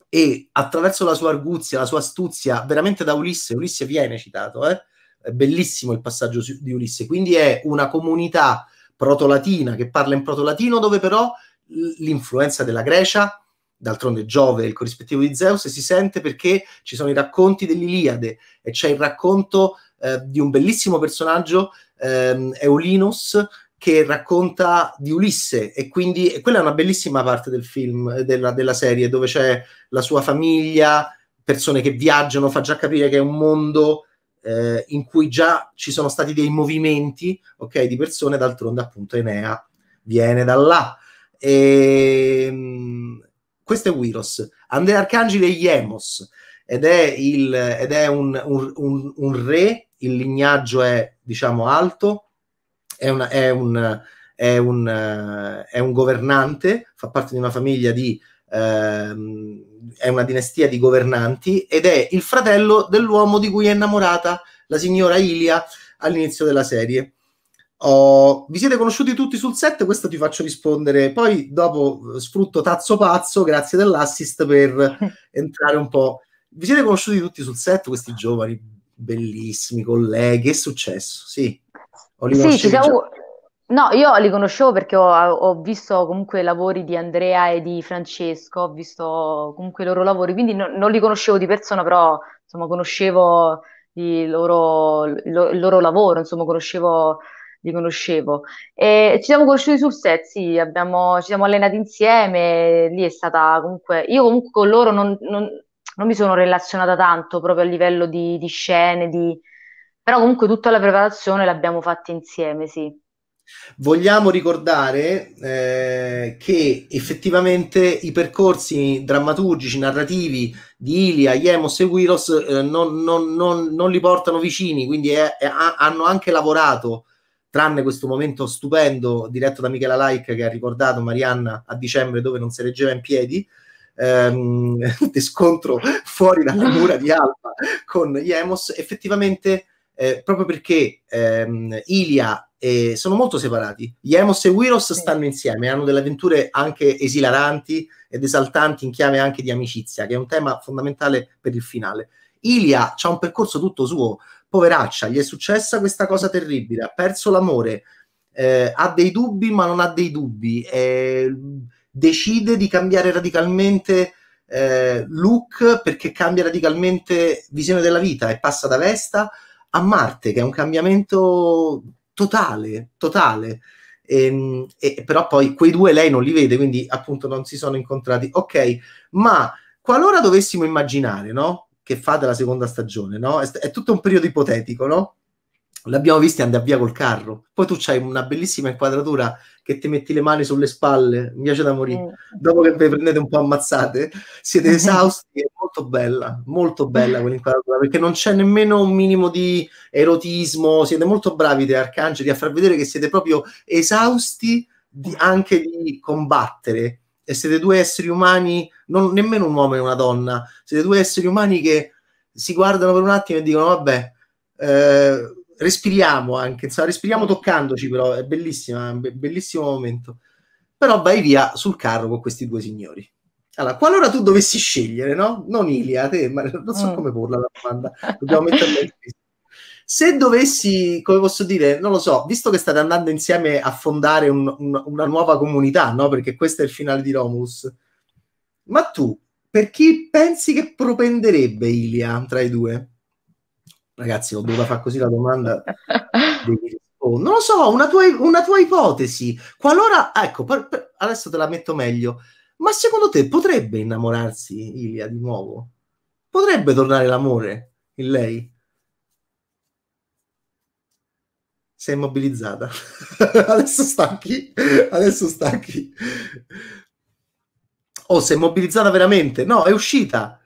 e attraverso la sua arguzia, la sua astuzia, veramente da Ulisse, Ulisse viene citato, eh? è bellissimo il passaggio di Ulisse, quindi è una comunità protolatina che parla in protolatino dove però l'influenza della Grecia d'altronde Giove, il corrispettivo di Zeus, si sente perché ci sono i racconti dell'Iliade e c'è il racconto eh, di un bellissimo personaggio, ehm, Eulinus, che racconta di Ulisse e quindi e quella è una bellissima parte del film, della, della serie, dove c'è la sua famiglia, persone che viaggiano, fa già capire che è un mondo eh, in cui già ci sono stati dei movimenti, ok, di persone, d'altronde appunto Enea viene da là. E, ehm, questo è Wiros. Andrea Arcangeli è Iemos ed è, il, ed è un, un, un, un, re, il lignaggio è diciamo alto, è, una, è, un, è, è un governante, fa parte di una famiglia di... Ehm, è una dinastia di governanti ed è il fratello dell'uomo di cui è innamorata la signora Ilia all'inizio della serie. Oh, vi siete conosciuti tutti sul set? Questo ti faccio rispondere. Poi dopo eh, sfrutto Tazzo Pazzo, grazie dell'assist, per entrare un po'. Vi siete conosciuti tutti sul set, questi giovani, bellissimi colleghi? È successo? Sì, sì ci siamo... No, io li conoscevo perché ho, ho, visto comunque i lavori di Andrea e di Francesco, ho visto comunque i loro lavori, quindi no, non li conoscevo di persona, però insomma conoscevo il loro, il loro lavoro, insomma conoscevo li conoscevo. E ci siamo conosciuti sul set, sì, abbiamo, ci siamo allenati insieme, lì è stata comunque... Io comunque con loro non, non, non mi sono relazionata tanto proprio a livello di, di scene, di... però comunque tutta la preparazione l'abbiamo fatta insieme, sì. Vogliamo ricordare eh, che effettivamente i percorsi drammaturgici, narrativi di Ilia, Iemos e Wiros eh, non, non, non, non, li portano vicini, quindi è, è, hanno anche lavorato, tranne questo momento stupendo diretto da Michela Laik che ha ricordato Marianna a dicembre dove non si reggeva in piedi, ehm, di scontro fuori dalla mura di Alba con Iemos, effettivamente eh, proprio perché ehm, Ilia eh, sono molto separati. Yemos e Wiros stanno insieme, hanno delle avventure anche esilaranti ed esaltanti in chiave anche di amicizia, che è un tema fondamentale per il finale. Ilia ha un percorso tutto suo, poveraccia, gli è successa questa cosa terribile, ha perso l'amore, eh, ha dei dubbi ma non ha dei dubbi, eh, decide di cambiare radicalmente eh, look perché cambia radicalmente visione della vita e passa da Vesta a Marte, che è un cambiamento totale, totale. E, ehm, e, però poi quei due lei non li vede, quindi appunto non si sono incontrati. Ok, ma qualora dovessimo immaginare, no? Che fate la seconda stagione, no? È, è tutto un periodo ipotetico, no? L'abbiamo visto andare via col carro. Poi tu c'hai una bellissima inquadratura che ti metti le mani sulle spalle, mi piace da morire. Mm. Dopo che vi prendete un po' ammazzate, siete esausti. È molto bella, molto bella quell'inquadratura perché non c'è nemmeno un minimo di erotismo. Siete molto bravi, te arcangeli, a far vedere che siete proprio esausti di, anche di combattere. E siete due esseri umani, non nemmeno un uomo e una donna, siete due esseri umani che si guardano per un attimo e dicono: Vabbè. Eh, respiriamo anche, insomma, respiriamo toccandoci, però è bellissima, un bellissimo momento. Però vai via sul carro con questi due signori. Allora, qualora tu dovessi scegliere, no? Non Ilia, te, ma non so mm. come porla la domanda, dobbiamo metterla in crisi. Se dovessi, come posso dire, non lo so, visto che state andando insieme a fondare un, un, una nuova comunità, no? Perché questo è il finale di Romulus. Ma tu, per chi pensi che propenderebbe Ilia tra i due? Ragazzi, ho dovuto fare così la domanda. non lo so, una tua, una tua ipotesi. Qualora, ecco, per, per, adesso te la metto meglio. Ma secondo te potrebbe innamorarsi Ilia di nuovo? Potrebbe tornare l'amore in lei? Si è immobilizzata. adesso stacchi. Adesso stacchi. Oh, si è immobilizzata veramente? No, è uscita.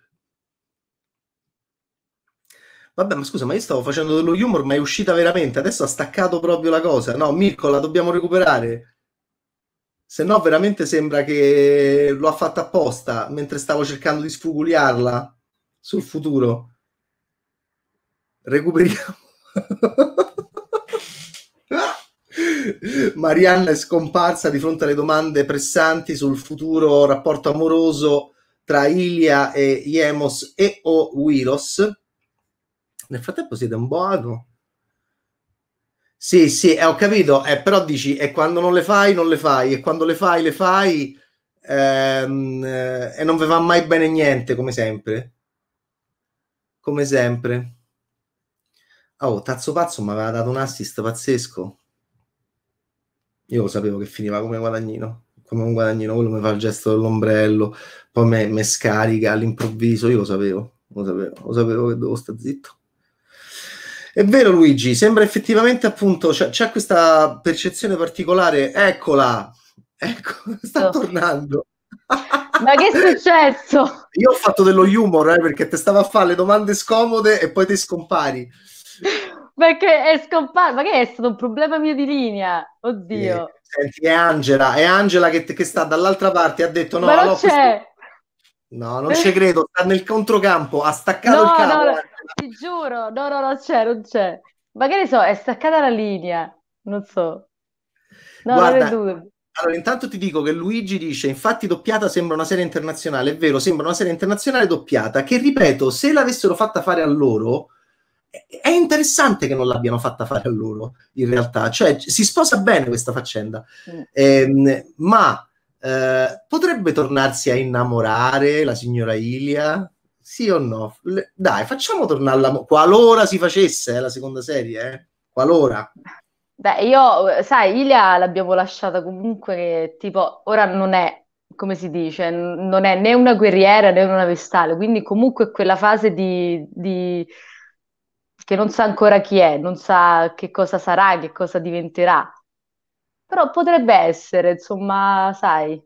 Vabbè, ma scusa, ma io stavo facendo dello humor, ma è uscita veramente. Adesso ha staccato proprio la cosa. No, Mirko, la dobbiamo recuperare. Se no, veramente sembra che lo ha fatta apposta mentre stavo cercando di sfuguliarla sul futuro. Recuperiamo. Marianna è scomparsa di fronte alle domande pressanti sul futuro rapporto amoroso tra Ilia e Iemos e o Wiros nel frattempo siete un boato. Sì, sì, eh, ho capito, eh, però dici, e quando non le fai, non le fai, e quando le fai, le fai, ehm, eh, e non vi va mai bene niente, come sempre. Come sempre. Oh, Tazzo Pazzo mi aveva dato un assist pazzesco. Io lo sapevo che finiva come guadagnino, come un guadagnino, quello mi fa il gesto dell'ombrello, poi mi scarica all'improvviso, io lo sapevo, lo sapevo, lo sapevo che dovevo stare zitto. È vero Luigi, sembra effettivamente appunto, c'è, c'è questa percezione particolare, eccola, ecco, sta oh. tornando. Ma che è successo? Io ho fatto dello humor eh, perché ti stavo a fare le domande scomode e poi ti scompari. Perché è scomparso, ma che è stato un problema mio di linea? Oddio. Eh, senti, è Angela, è Angela che, che sta dall'altra parte, ha detto no, ma non no, c'è. Questo... No, non ci credo, sta nel controcampo, ha staccato no, il cavo. No, ti giuro, no, no, non c'è, non c'è. Ma che ne so, è staccata la linea, non so. No, Guarda, non allora, intanto ti dico che Luigi dice: Infatti, doppiata sembra una serie internazionale. È vero, sembra una serie internazionale doppiata. Che ripeto, se l'avessero fatta fare a loro, è interessante che non l'abbiano fatta fare a loro. In realtà, cioè, si sposa bene questa faccenda, mm. eh, ma eh, potrebbe tornarsi a innamorare la signora Ilia? Sì o no? Le, dai, facciamo tornare alla... Qualora si facesse eh, la seconda serie, eh? Qualora. Beh, io, sai, Ilia l'abbiamo lasciata comunque, tipo, ora non è, come si dice, non è né una guerriera né una vestale, quindi comunque quella fase di, di- che non sa ancora chi è, non sa che cosa sarà, che cosa diventerà. Però potrebbe essere, insomma, sai,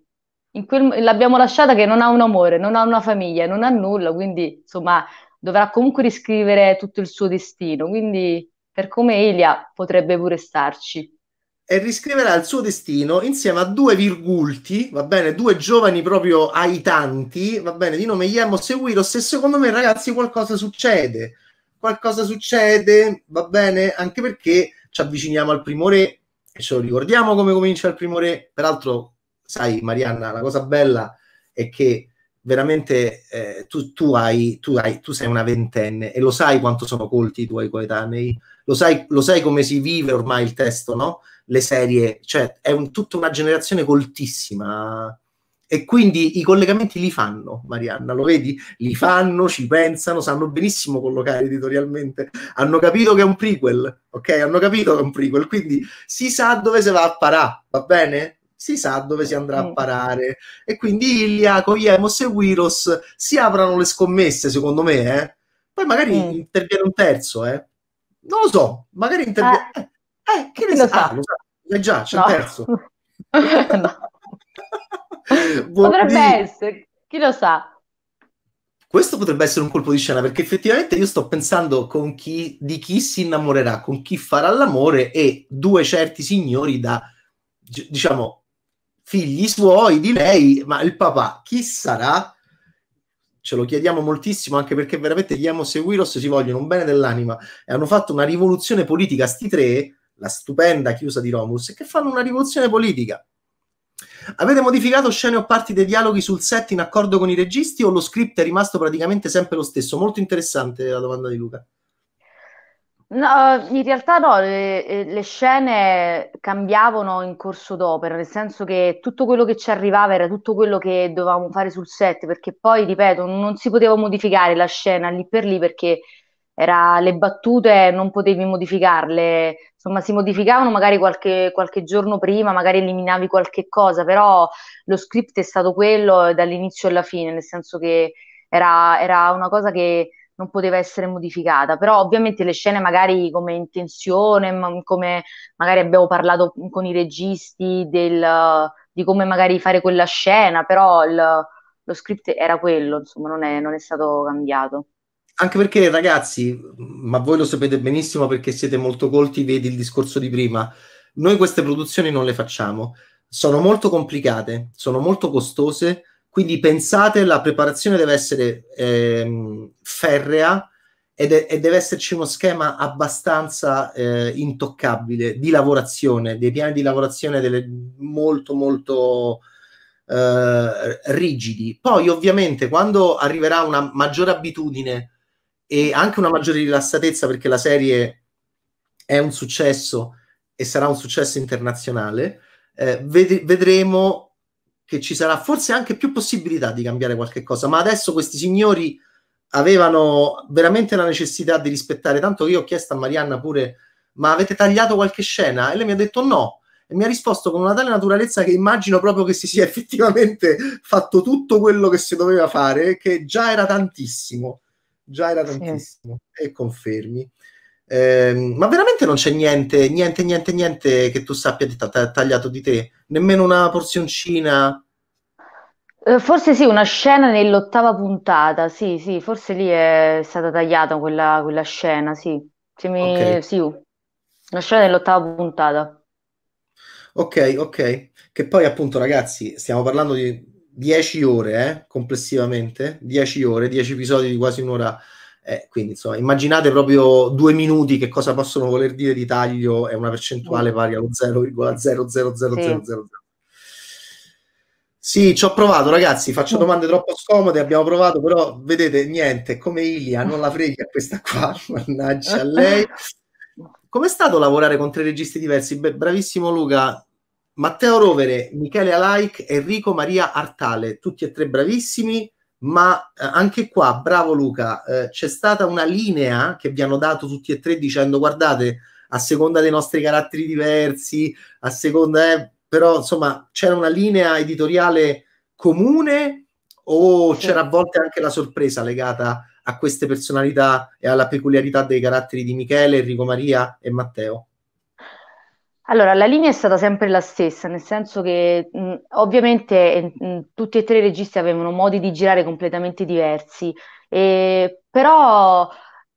in quel- l'abbiamo lasciata che non ha un amore, non ha una famiglia, non ha nulla, quindi, insomma, dovrà comunque riscrivere tutto il suo destino, quindi per come Elia potrebbe pure starci. e riscriverà il suo destino insieme a due virgulti, va bene, due giovani proprio aitanti, va bene, di nome Yemos e Wiros e secondo me ragazzi qualcosa succede, qualcosa succede, va bene, anche perché ci avviciniamo al primo re e ce lo ricordiamo come comincia il primo re, peraltro sai Marianna, la cosa bella è che veramente eh, tu, tu, hai, tu, hai, tu sei una ventenne e lo sai quanto sono colti i tuoi coetanei, lo sai, lo sai come si vive ormai il testo, no? le serie, cioè è un, tutta una generazione coltissima e quindi i collegamenti li fanno, Marianna, lo vedi? Li fanno, ci pensano, sanno benissimo collocare editorialmente, hanno capito che è un prequel, ok? Hanno capito che è un prequel, quindi si sa dove si va a parare, va bene? Si sa dove si andrà a mm. parare e quindi Ilia, Koyemos e Wiros si aprono le scommesse, secondo me, eh? Poi magari mm. interviene un terzo, eh? Non lo so, magari interviene... Eh. Eh, che ne sa? Lo sa. Eh già, c'è no. il terzo. no. Potrebbe essere, chi lo sa. Questo potrebbe essere un colpo di scena perché effettivamente io sto pensando con chi, di chi si innamorerà, con chi farà l'amore e due certi signori da, diciamo, figli suoi di lei, ma il papà chi sarà? Ce lo chiediamo moltissimo anche perché veramente gli Amos e Wiros si vogliono un bene dell'anima e hanno fatto una rivoluzione politica sti tre la stupenda chiusa di Romulus, che fanno una rivoluzione politica. Avete modificato scene o parti dei dialoghi sul set in accordo con i registi o lo script è rimasto praticamente sempre lo stesso? Molto interessante la domanda di Luca. No, in realtà no, le, le, scene cambiavano in corso d'opera, nel senso che tutto quello che ci arrivava era tutto quello che dovevamo fare sul set, perché poi, ripeto, non si poteva modificare la scena lì per lì perché era, le battute non potevi modificarle, insomma si modificavano magari qualche, qualche, giorno prima, magari eliminavi qualche cosa, però lo script è stato quello dall'inizio alla fine, nel senso che era, era una cosa che non poteva essere modificata, però ovviamente le scene magari come intenzione, come magari abbiamo parlato con i registi del, di come magari fare quella scena, però il, lo script era quello, insomma non è, non è stato cambiato. Anche perché, ragazzi, ma voi lo sapete benissimo perché siete molto colti, vedi il discorso di prima. Noi queste produzioni non le facciamo. Sono molto complicate, sono molto costose, quindi pensate, la preparazione deve essere ehm, ferrea ed è, e deve esserci uno schema abbastanza eh, intoccabile di lavorazione, dei piani di lavorazione delle, molto, molto eh, rigidi. Poi, ovviamente, quando arriverà una maggiore abitudine e anche una maggiore rilassatezza perché la serie è un successo e sarà un successo internazionale, eh, ved- vedremo che ci sarà forse anche più possibilità di cambiare qualche cosa, ma adesso questi signori avevano veramente la necessità di rispettare, tanto che io ho chiesto a Marianna pure, ma avete tagliato qualche scena? E lei mi ha detto no, e mi ha risposto con una tale naturalezza che immagino proprio che si sia effettivamente fatto tutto quello che si doveva fare, che già era tantissimo già era tantissimo sì. e confermi. Eh, ma veramente non c'è niente, niente, niente, niente che tu sappia di t- tagliato di te, nemmeno una porzioncina. Eh, forse sì, una scena nell'ottava puntata, sì, sì, forse lì è stata tagliata quella, quella scena, sì. Mi... Okay. sì. Una scena nell'ottava puntata. Ok, ok. Che poi appunto ragazzi, stiamo parlando di 10 ore eh, complessivamente, 10 ore, 10 episodi di quasi un'ora. Eh, quindi insomma, immaginate proprio due minuti che cosa possono voler dire di taglio è una percentuale pari allo 0,00000. Sì, ci ho provato, ragazzi. Faccio domande troppo scomode. Abbiamo provato, però vedete niente. Come Ilia, non la freghi a questa qua. Mannaggia a lei. Com'è stato lavorare con tre registi diversi? Beh, bravissimo Luca. Matteo Rovere, Michele Alaic, Enrico Maria Artale, tutti e tre bravissimi, ma eh, anche qua, bravo Luca, eh, c'è stata una linea che vi hanno dato tutti e tre dicendo guardate, a seconda dei nostri caratteri diversi, a seconda, eh, però insomma c'era una linea editoriale comune o sì. c'era a volte anche la sorpresa legata a queste personalità e alla peculiarità dei caratteri di Michele, Enrico Maria e Matteo? Allora, la linea è stata sempre la stessa, nel senso che mh, ovviamente mh, tutti e tre i registi avevano modi di girare completamente diversi, e, però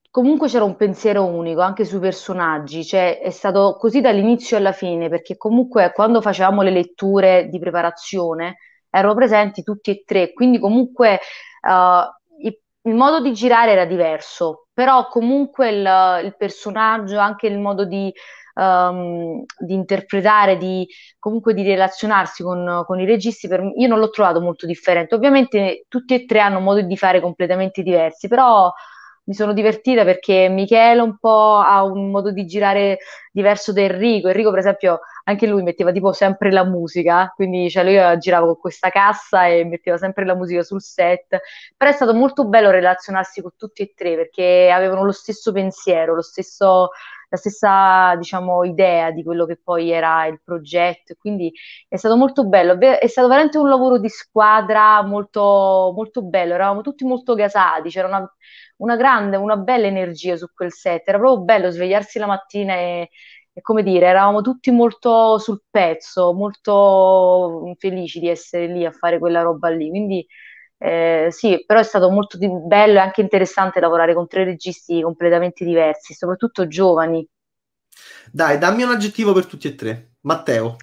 comunque c'era un pensiero unico anche sui personaggi, cioè è stato così dall'inizio alla fine, perché comunque quando facevamo le letture di preparazione erano presenti tutti e tre, quindi comunque uh, il, il modo di girare era diverso, però comunque il, il personaggio, anche il modo di um, di interpretare, di comunque di relazionarsi con, con i registi, per, io non l'ho trovato molto differente. Ovviamente tutti e tre hanno modi di fare completamente diversi, però mi sono divertita perché Michele un po' ha un modo di girare diverso da Enrico. Enrico, per esempio, anche lui metteva tipo sempre la musica, quindi cioè, lui girava con questa cassa e metteva sempre la musica sul set. Però è stato molto bello relazionarsi con tutti e tre perché avevano lo stesso pensiero, lo stesso la stessa diciamo, idea di quello che poi era il progetto, quindi è stato molto bello, è stato veramente un lavoro di squadra molto, molto bello, eravamo tutti molto gasati, c'era una, una grande, una bella energia su quel set, era proprio bello svegliarsi la mattina e, come dire, eravamo tutti molto sul pezzo, molto felici di essere lì a fare quella roba lì, quindi eh, sì, però è stato molto di- bello e anche interessante lavorare con tre registi completamente diversi, soprattutto giovani. Dai, dammi un aggettivo per tutti e tre. Matteo.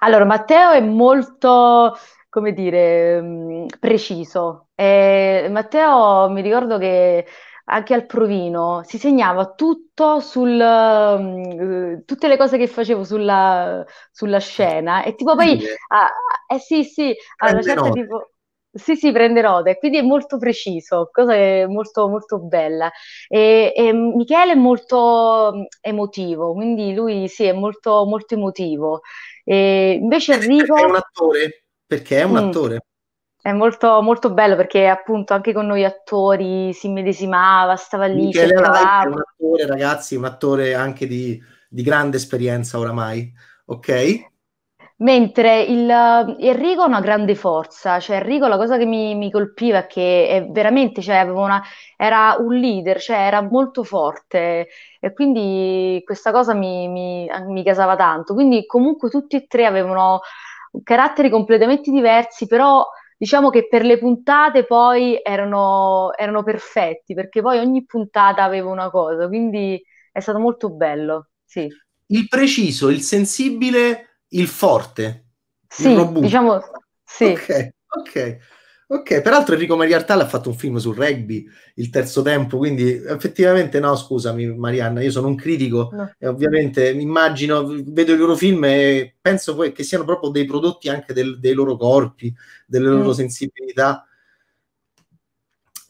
Allora, Matteo è molto, come dire, mm, preciso. Eh, Matteo, mi ricordo che anche al provino si segnava tutto sul, uh, tutte le cose che facevo sulla, sulla scena e tipo poi, ah, eh sì sì, a una certa tipo sì, sì, prende nota, quindi è molto preciso, cosa è molto, molto bella. E, e Michele è molto mm, emotivo, quindi lui sì, è molto, molto emotivo. E invece Enrico... È un attore, perché è un mm, attore. È molto, molto bello perché appunto anche con noi attori si medesimava, stava lì, Michele cercava... è un attore, ragazzi, un attore anche di, di grande esperienza oramai, ok? Mentre il, Enrico ha una grande forza, cioè Enrico la cosa che mi, mi colpiva è che è veramente, cioè, una, era un leader, cioè era molto forte e quindi questa cosa mi, mi, mi casava tanto. Quindi comunque tutti e tre avevano caratteri completamente diversi, però diciamo che per le puntate poi erano, erano perfetti, perché poi ogni puntata aveva una cosa, quindi è stato molto bello, sì. Il preciso, il sensibile il forte, sì, il robusto. Diciamo, sì. Ok, ok. Ok, peraltro Enrico Mariartal ha fatto un film sul rugby, il terzo tempo, quindi effettivamente no, scusami Marianna, io sono un critico no. e ovviamente immagino, vedo i loro film e penso poi che siano proprio dei prodotti anche del, dei loro corpi, delle loro mm. sensibilità.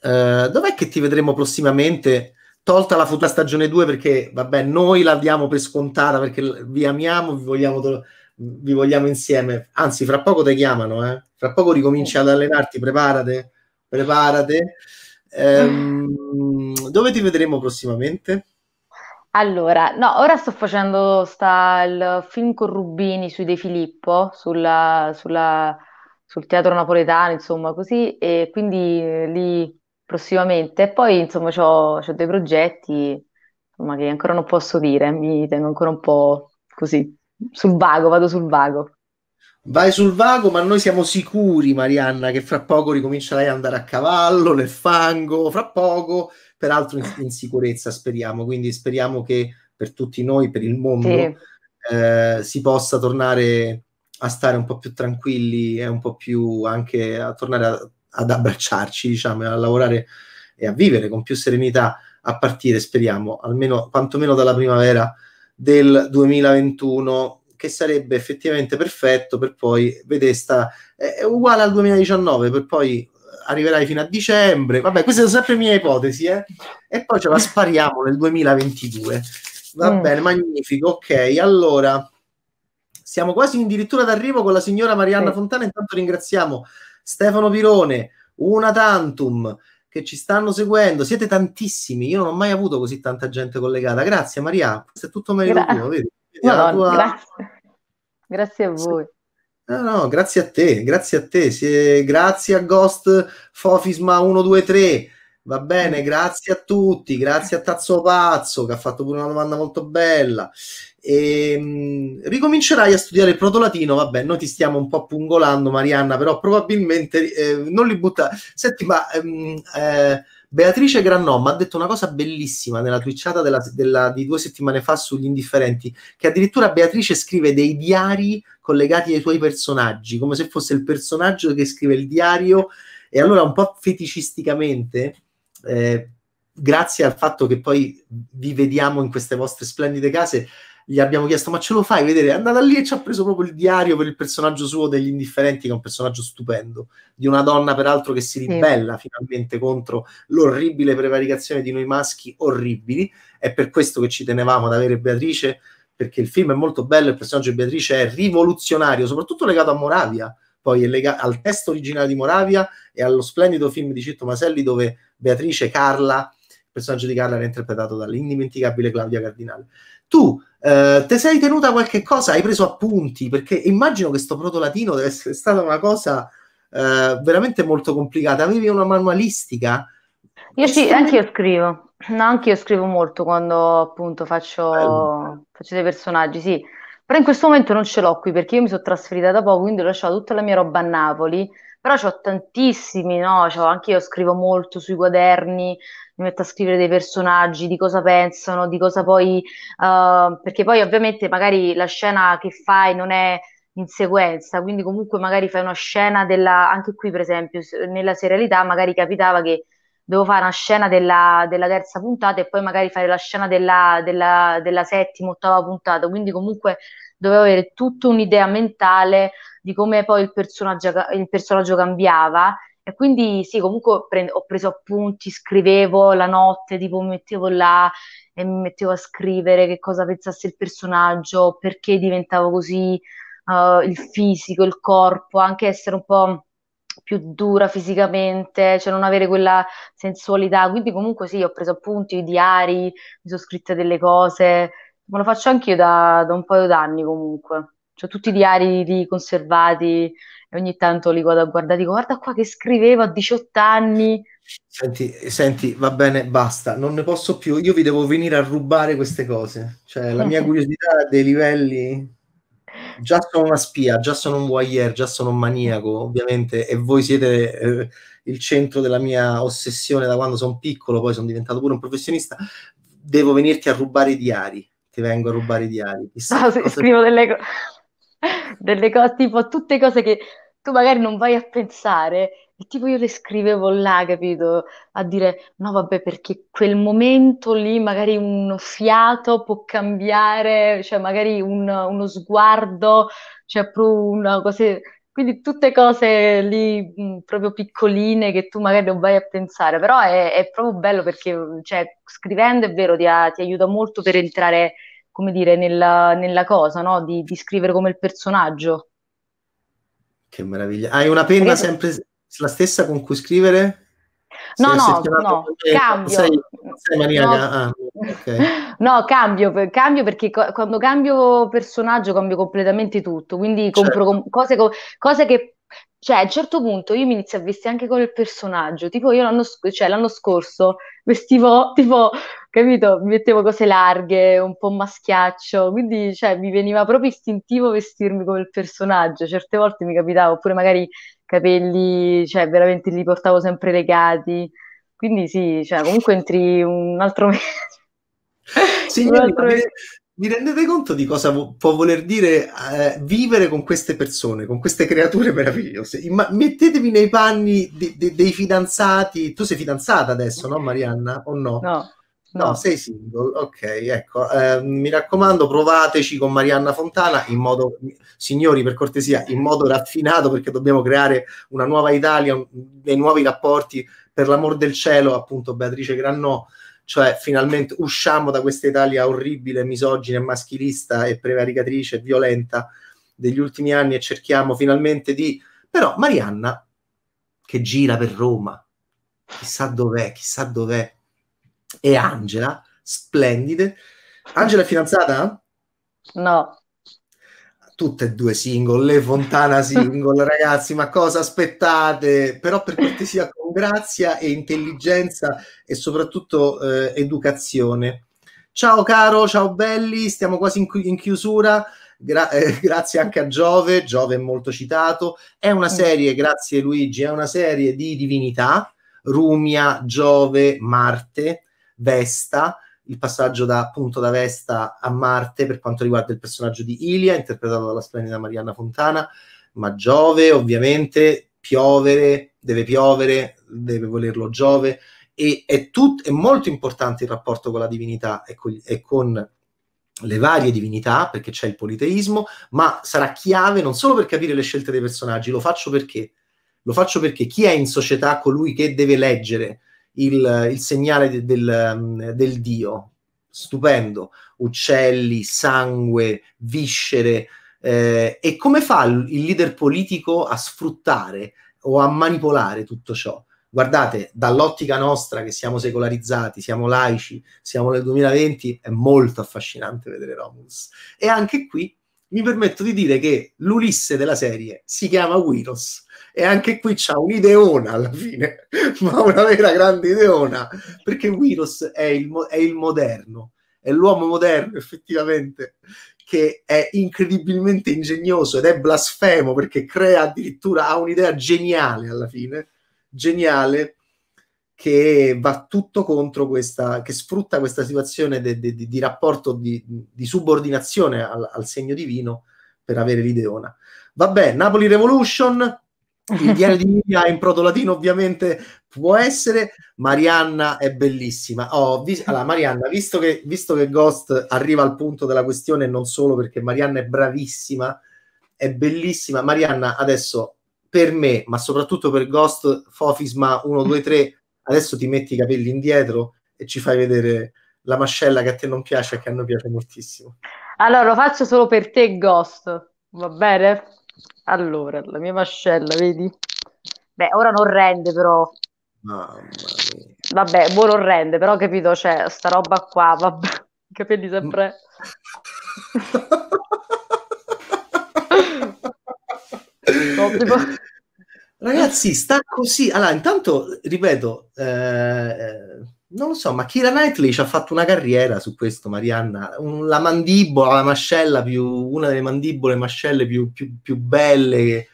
Uh, dov'è che ti vedremo prossimamente? Tolta la futura stagione 2 perché, vabbè, noi la diamo per scontata perché vi amiamo, vi vogliamo... To- vi vogliamo insieme. Anzi, fra poco ti chiamano, eh? fra poco ricominci ad allenarti, preparate, preparate. Ehm, dove ti vedremo prossimamente? Allora, no, ora sto facendo sta, il film con Rubini sui De Filippo, sulla, sulla, sul teatro napoletano, insomma, così, e quindi eh, lì prossimamente. E poi, insomma, ho dei progetti, insomma, che ancora non posso dire, mi tengo ancora un po' così sul vago, vado sul vago. Vai sul vago, ma noi siamo sicuri, Marianna, che fra poco ricomincerai ad andare a cavallo nel fango, fra poco, peraltro in, in sicurezza speriamo, quindi speriamo che per tutti noi, per il mondo, sì. eh, si possa tornare a stare un po' più tranquilli e un po' più anche a tornare a, ad abbracciarci, diciamo, a lavorare e a vivere con più serenità a partire, speriamo, almeno quantomeno dalla primavera del 2021 che sarebbe effettivamente perfetto per poi vedere sta è uguale al 2019 per poi arriverai fino a dicembre vabbè queste sono sempre mie ipotesi eh? e poi ce la spariamo nel 2022 va mm. bene magnifico ok allora siamo quasi addirittura d'arrivo con la signora Marianna sì. Fontana intanto ringraziamo Stefano Pirone una tantum che ci stanno seguendo. Siete tantissimi. Io non ho mai avuto così tanta gente collegata. Grazie Maria, questo è tutto merito Gra- tuo, vedi? No, tua... grazie. grazie a voi. No, no, grazie a te, grazie a te. Si, grazie a Ghost Fofisma 123. Va bene, grazie a tutti, grazie a Tazzo Pazzo che ha fatto pure una domanda molto bella. E, ehm, ricomincerai a studiare il proto-latino, vabbè, noi ti stiamo un po' pungolando, Marianna, però probabilmente eh, non li butta. Senti, ma ehm, eh, Beatrice Grannom ha detto una cosa bellissima nella twitchata della, della, di due settimane fa sugli indifferenti, che addirittura Beatrice scrive dei diari collegati ai tuoi personaggi, come se fosse il personaggio che scrive il diario, e allora un po' feticisticamente. Eh, grazie al fatto che poi vi vediamo in queste vostre splendide case, gli abbiamo chiesto ma ce lo fai vedere? È andata lì e ci ha preso proprio il diario per il personaggio suo degli indifferenti, che è un personaggio stupendo, di una donna peraltro che si ribella sì. finalmente contro l'orribile prevaricazione di noi maschi orribili. È per questo che ci tenevamo ad avere Beatrice, perché il film è molto bello, il personaggio di Beatrice è rivoluzionario, soprattutto legato a Moravia, poi è legato al testo originale di Moravia e allo splendido film di Citto Maselli dove Beatrice Carla, il personaggio di Carla era interpretato dall'indimenticabile Claudia Cardinale. Tu eh, te sei tenuta qualche cosa? Hai preso appunti? Perché immagino che sto proto-latino deve essere stata una cosa eh, veramente molto complicata. Avevi una manualistica? Io sì, anche io scrivo. No, anche io scrivo molto quando appunto faccio, faccio dei personaggi, sì. Però in questo momento non ce l'ho qui perché io mi sono trasferita da poco, quindi ho lasciato tutta la mia roba a Napoli. Però ho tantissimi, no? C'ho, anche io scrivo molto sui quaderni, mi metto a scrivere dei personaggi, di cosa pensano, di cosa poi, uh, perché poi ovviamente magari la scena che fai non è in sequenza, quindi comunque magari fai una scena della, anche qui per esempio, nella serialità magari capitava che devo fare una scena della, della terza puntata e poi magari fare la scena della, della, della settima, ottava puntata, quindi comunque dovevo avere tutta un'idea mentale di come poi il personaggio, il personaggio cambiava e quindi sì, comunque prend- ho preso appunti, scrivevo la notte, tipo mi mettevo là e mi mettevo a scrivere che cosa pensasse il personaggio, perché diventavo così, uh, il fisico, il corpo, anche essere un po' più dura fisicamente, cioè non avere quella sensualità. Quindi comunque sì, ho preso appunti, i diari, mi sono scritte delle cose, ma lo faccio anche io da, da un paio d'anni comunque. Ho tutti i diari lì conservati e ogni tanto li vado a guardare, dico guarda qua che scrivevo a 18 anni. Senti, senti, va bene, basta, non ne posso più, io vi devo venire a rubare queste cose, cioè la mia curiosità dei livelli, già sono una spia, già sono un voyeur, già sono un maniaco, ovviamente, e voi siete eh, il centro della mia ossessione da quando sono piccolo, poi sono diventato pure un professionista, devo venirti a rubare i diari, ti vengo a rubare i diari. Chissà no, scrivo delle cose delle cose, tipo tutte cose che tu magari non vai a pensare, e tipo io le scrivevo là, capito? A dire no, vabbè, perché quel momento lì magari un fiato può cambiare, cioè magari un- uno sguardo, cioè proprio una cosa. Quindi tutte cose lì mh, proprio piccoline che tu magari non vai a pensare, però è, è proprio bello perché cioè, scrivendo è vero, ti, ti aiuta molto per entrare come dire, nella, nella cosa, no? Di, di, scrivere come il personaggio. Che meraviglia. Hai una penna Perché... sempre la stessa con cui scrivere? No, no, no, cambio. Sei, sei no. Ah, okay. no, cambio, cambio perché co- quando cambio personaggio cambio completamente tutto, quindi compro certo. com- cose, co- cose che cioè a un certo punto io mi inizio a vestire anche con il personaggio, tipo io l'anno, sc- cioè, l'anno scorso vestivo tipo, capito, mi mettevo cose larghe, un po' maschiaccio, quindi cioè, mi veniva proprio istintivo vestirmi come il personaggio, certe volte mi capitava, oppure magari capelli, cioè veramente li portavo sempre legati, quindi sì, cioè comunque entri un altro mese. Signori, altro vi rendete conto di cosa può voler dire eh, vivere con queste persone, con queste creature meravigliose? Imma- mettetevi nei panni de- de- dei fidanzati. Tu sei fidanzata adesso, no, Marianna? O no? No. No, sei single, ok, ecco, eh, mi raccomando, provateci con Marianna Fontana in modo, signori, per cortesia, in modo raffinato, perché dobbiamo creare una nuova Italia, dei nuovi rapporti, per l'amor del cielo, appunto, Beatrice Grannò, cioè finalmente usciamo da questa Italia orribile, misogina, maschilista e prevaricatrice, violenta degli ultimi anni e cerchiamo finalmente di... Però Marianna, che gira per Roma, chissà dov'è, chissà dov'è. E Angela, splendide. Angela è fidanzata? No. Tutte e due single, le Fontana single, ragazzi, ma cosa aspettate? Però per cortesia, grazia e intelligenza e soprattutto eh, educazione. Ciao caro, ciao belli, stiamo quasi in, in chiusura. Gra- eh, grazie anche a Giove, Giove è molto citato. È una serie, grazie Luigi, è una serie di divinità, Rumia, Giove, Marte, Vesta, il passaggio da appunto da Vesta a Marte per quanto riguarda il personaggio di Ilia, interpretato dalla splendida Marianna Fontana, ma Giove ovviamente piovere, deve piovere, deve volerlo Giove e è, tut- è molto importante il rapporto con la divinità e con, e con le varie divinità, perché c'è il politeismo, ma sarà chiave non solo per capire le scelte dei personaggi, lo faccio perché? Lo faccio perché chi è in società colui che deve leggere il, il segnale de, del, del Dio, stupendo, uccelli, sangue, viscere, eh, e come fa il, leader politico a sfruttare o a manipolare tutto ciò? Guardate, dall'ottica nostra che siamo secolarizzati, siamo laici, siamo nel 2020, è molto affascinante vedere Romulus. E anche qui mi permetto di dire che l'Ulisse della serie si chiama Wiros e anche qui c'ha un'ideona alla fine, ma una vera grande ideona, perché Wiros è il, è il moderno, è l'uomo moderno effettivamente, che è incredibilmente ingegnoso ed è blasfemo perché crea addirittura, ha un'idea geniale alla fine, geniale che va tutto contro questa, che sfrutta questa situazione de, de, de, di rapporto di, di subordinazione al, al, segno divino per avere l'ideona. Vabbè, Napoli Revolution, il diario di Mia in proto-latino ovviamente può essere, Marianna è bellissima. Oh, vis- allora, Marianna, visto che, visto che Ghost arriva al punto della questione, non solo perché Marianna è bravissima, è bellissima, Marianna adesso per me, ma soprattutto per Ghost Fofisma 1, 2, 3, adesso ti metti i capelli indietro e ci fai vedere la mascella che a te non piace e che a noi piace moltissimo. Allora, lo faccio solo per te, Ghost, va bene? Allora, la mia mascella, vedi? Beh, ora non rende però. Mamma mia. Vabbè, buono non rende, però capito, cioè, sta roba qua, vabbè, i capelli sempre... Ragazzi, sta così. Allora, intanto, ripeto, eh, non lo so, ma Kira Knightley ci ha fatto una carriera su questo, Marianna. Un, la mandibola, la mascella più, una delle mandibole mascelle più, più, più belle.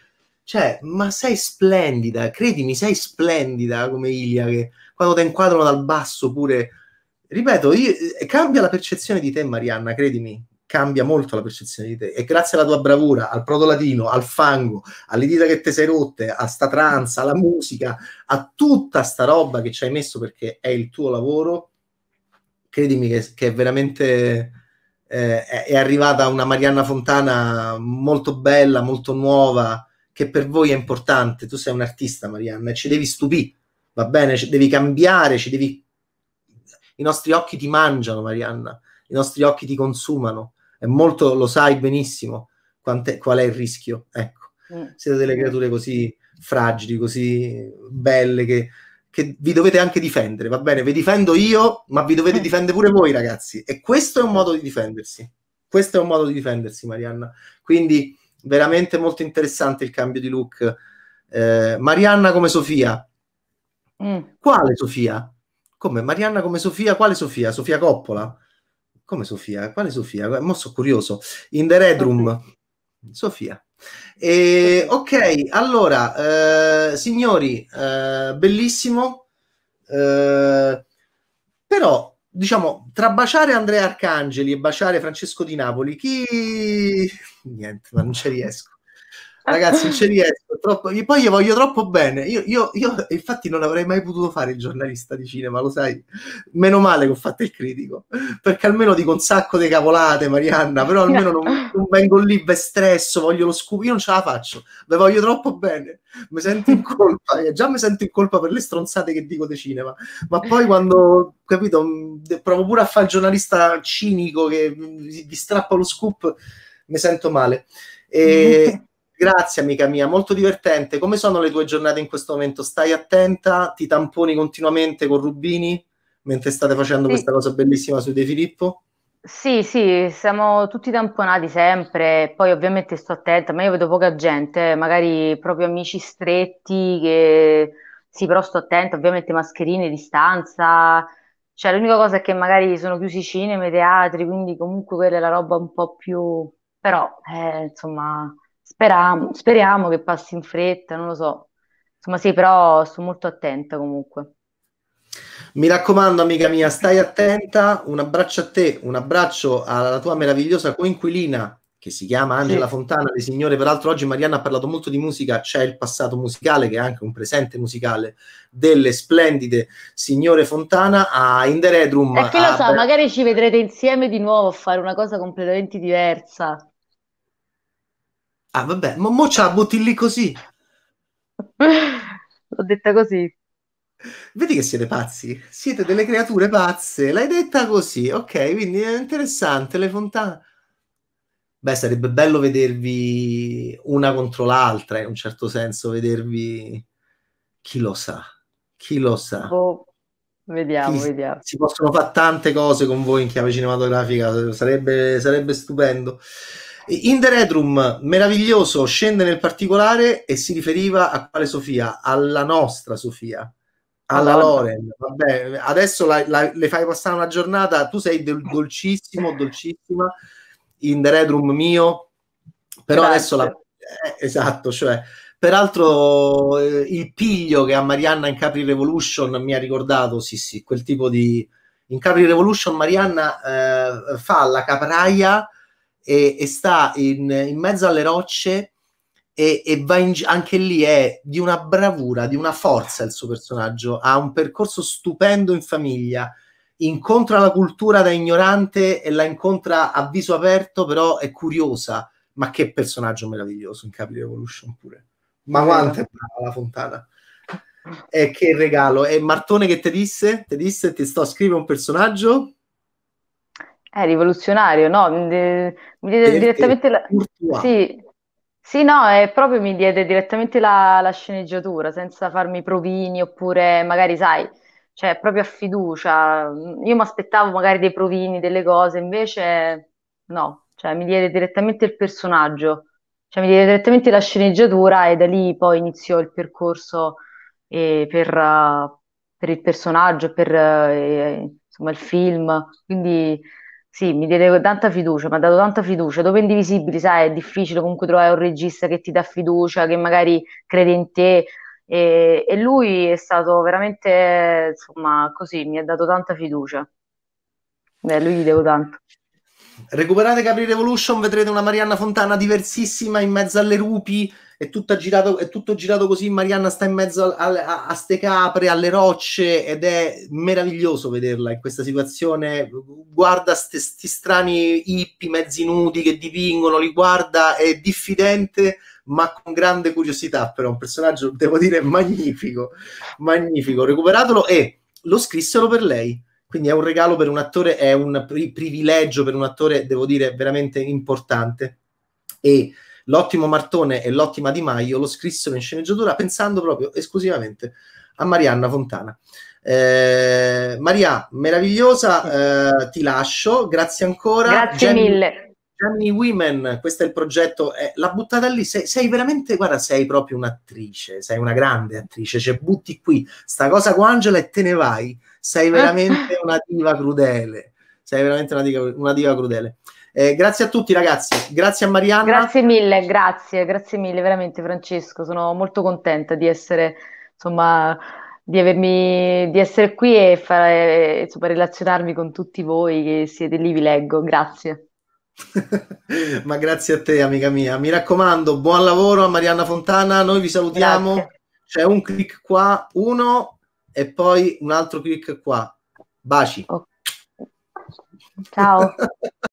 Cioè, ma sei splendida, credimi, sei splendida come Ilia, che quando ti inquadrano dal basso pure... Ripeto, io, eh, cambia la percezione di te, Marianna, credimi cambia molto la percezione di te. E grazie alla tua bravura, al proto-latino, al fango, alle dita che ti sei rotte, a sta tranza, alla musica, a tutta sta roba che ci hai messo perché è il tuo lavoro, credimi che, che è veramente... Eh, è arrivata una Marianna Fontana molto bella, molto nuova, che per voi è importante. Tu sei un artista, Marianna, e ci devi stupire, va bene? Ci devi cambiare, ci devi... I nostri occhi ti mangiano, Marianna, i nostri occhi ti consumano è molto, lo sai benissimo qual è il rischio. Ecco, mm. siete delle creature così fragili, così belle che, che, vi dovete anche difendere, va bene? Vi difendo io, ma vi dovete mm. difendere pure voi, ragazzi. E questo è un modo di difendersi. Questo è un modo di difendersi, Marianna. Quindi, veramente molto interessante il cambio di look. Eh, Marianna come Sofia. Mm. Quale Sofia? Come? Marianna come Sofia? Quale Sofia? Sofia Coppola? Come Sofia? Quale Sofia? Mo sono curioso. In the Red Room. Sofia. E, ok, allora, eh, signori, eh, bellissimo. Eh, però, diciamo, tra baciare Andrea Arcangeli e baciare Francesco di Napoli, chi... Niente, ma non ci riesco. Ragazzi, non ci riesco. Troppo... Poi io voglio troppo bene. Io, io, io, infatti, non avrei mai potuto fare il giornalista di cinema, lo sai. Meno male che ho fatto il critico, perché almeno dico un sacco di cavolate, Marianna. Però almeno non, non vengo lì, ve stresso, voglio lo scoop. Io non ce la faccio, ve voglio troppo bene. Mi sento in colpa. Già mi sento in colpa per le stronzate che dico di cinema, ma poi quando capito, provo pure a fare il giornalista cinico che vi strappa lo scoop, mi sento male. E. Grazie amica mia, molto divertente. Come sono le tue giornate in questo momento? Stai attenta? Ti tamponi continuamente con Rubini mentre state facendo sì. questa cosa bellissima su De Filippo? Sì, sì, siamo tutti tamponati sempre, poi ovviamente sto attenta, ma io vedo poca gente, magari proprio amici stretti che sì, però sto attenta, ovviamente mascherine, distanza, cioè l'unica cosa è che magari sono chiusi cinema, teatri, quindi comunque quella è la roba un po' più, però eh, insomma speriamo, speriamo che passi in fretta, non lo so, insomma sì, però sto molto attenta comunque. Mi raccomando, amica mia, stai attenta. Un abbraccio a te, un abbraccio alla tua meravigliosa coinquilina che si chiama Angela sì. Fontana, le signore. Peraltro, oggi Marianna ha parlato molto di musica. C'è il passato musicale, che è anche un presente musicale delle splendide signore Fontana a Inderedrum. E chi lo sa, magari ci vedrete insieme di nuovo a fare una cosa completamente diversa. Ah, vabbè, ma mo ce la butti lì così. L'ho detta così. Vedi che siete pazzi? Siete delle creature pazze. L'hai detta così, ok? Quindi è interessante. Le fontane. Beh, sarebbe bello vedervi una contro l'altra, in un certo senso, vedervi. Chi lo sa? Chi lo sa? Oh, vediamo, Chi... vediamo. Si possono fare tante cose con voi in chiave cinematografica, sarebbe, sarebbe stupendo. In the Red Room, meraviglioso, scende nel particolare e si riferiva a quale Sofia? Alla nostra Sofia alla Loren, vabbè, adesso la, la, le fai passare una giornata, tu sei del, dolcissimo, dolcissima, in the red room mio, però Grazie. adesso la... Eh, esatto, cioè, peraltro eh, il piglio che a Marianna in Capri Revolution mi ha ricordato, sì sì, quel tipo di... In Capri Revolution Marianna eh, fa la capraia e, e sta in, in mezzo alle rocce e, e va in, anche lì è di una bravura, di una forza il suo personaggio, ha un percorso stupendo in famiglia, incontra la cultura da ignorante e la incontra a viso aperto, però è curiosa, ma che personaggio meraviglioso in Capri Revolution pure. Ma quanto è brava la Fontana. E che regalo. E Martone che ti disse? Ti disse ti sto a scrivere un personaggio? È rivoluzionario, no? Mi, diede direttamente la... Sì, sì, no, è proprio mi diede direttamente la, la sceneggiatura, senza farmi provini, oppure magari, sai, cioè proprio a fiducia. Io mi aspettavo magari dei provini, delle cose, invece no, cioè mi diede direttamente il personaggio, cioè mi diede direttamente la sceneggiatura e da lì poi iniziò il percorso eh, per, uh, per il personaggio, per uh, insomma il film, quindi sì, mi diede tanta fiducia, mi ha dato tanta fiducia. Dopo Indivisibili, sai, è difficile comunque trovare un regista che ti dà fiducia, che magari crede in te. E, e lui è stato veramente, insomma, così, mi ha dato tanta fiducia. Beh, lui gli devo tanto. Recuperate Capri Revolution, vedrete una Marianna Fontana diversissima in mezzo alle rupi, è, girato, è tutto girato così, Marianna sta in mezzo a, a, a ste capre, alle rocce ed è meraviglioso vederla in questa situazione, guarda questi strani hippie mezzi nudi che dipingono, li guarda, è diffidente ma con grande curiosità, però un personaggio, devo dire, magnifico, magnifico, recuperatelo e lo scrissero per lei. Quindi è un regalo per un attore, è un pri- privilegio per un attore, devo dire, veramente importante. E l'ottimo Martone e l'ottima Di Maio lo scrissero in sceneggiatura pensando proprio esclusivamente a Marianna Fontana. Eh, Maria, meravigliosa, eh, ti lascio, grazie ancora. Grazie Jenny, mille. Jenny Women, questo è il progetto, eh, l'ha buttata lì, sei, sei, veramente, guarda, sei proprio un'attrice, sei una grande attrice, cioè butti qui sta cosa con Angela e te ne vai sei veramente una diva crudele. Sei veramente una diva, una diva crudele. Eh, grazie a tutti ragazzi, grazie a Marianna. Grazie mille, grazie, grazie mille veramente Francesco, sono molto contenta di essere, insomma, di avermi, di essere qui e fare, insomma, relazionarmi con tutti voi che siete lì, vi leggo, grazie. Ma grazie a te amica mia, mi raccomando, buon lavoro a Marianna Fontana, noi vi salutiamo, grazie. c'è un click qua, uno, e poi un altro clic qua. Baci. Ciao.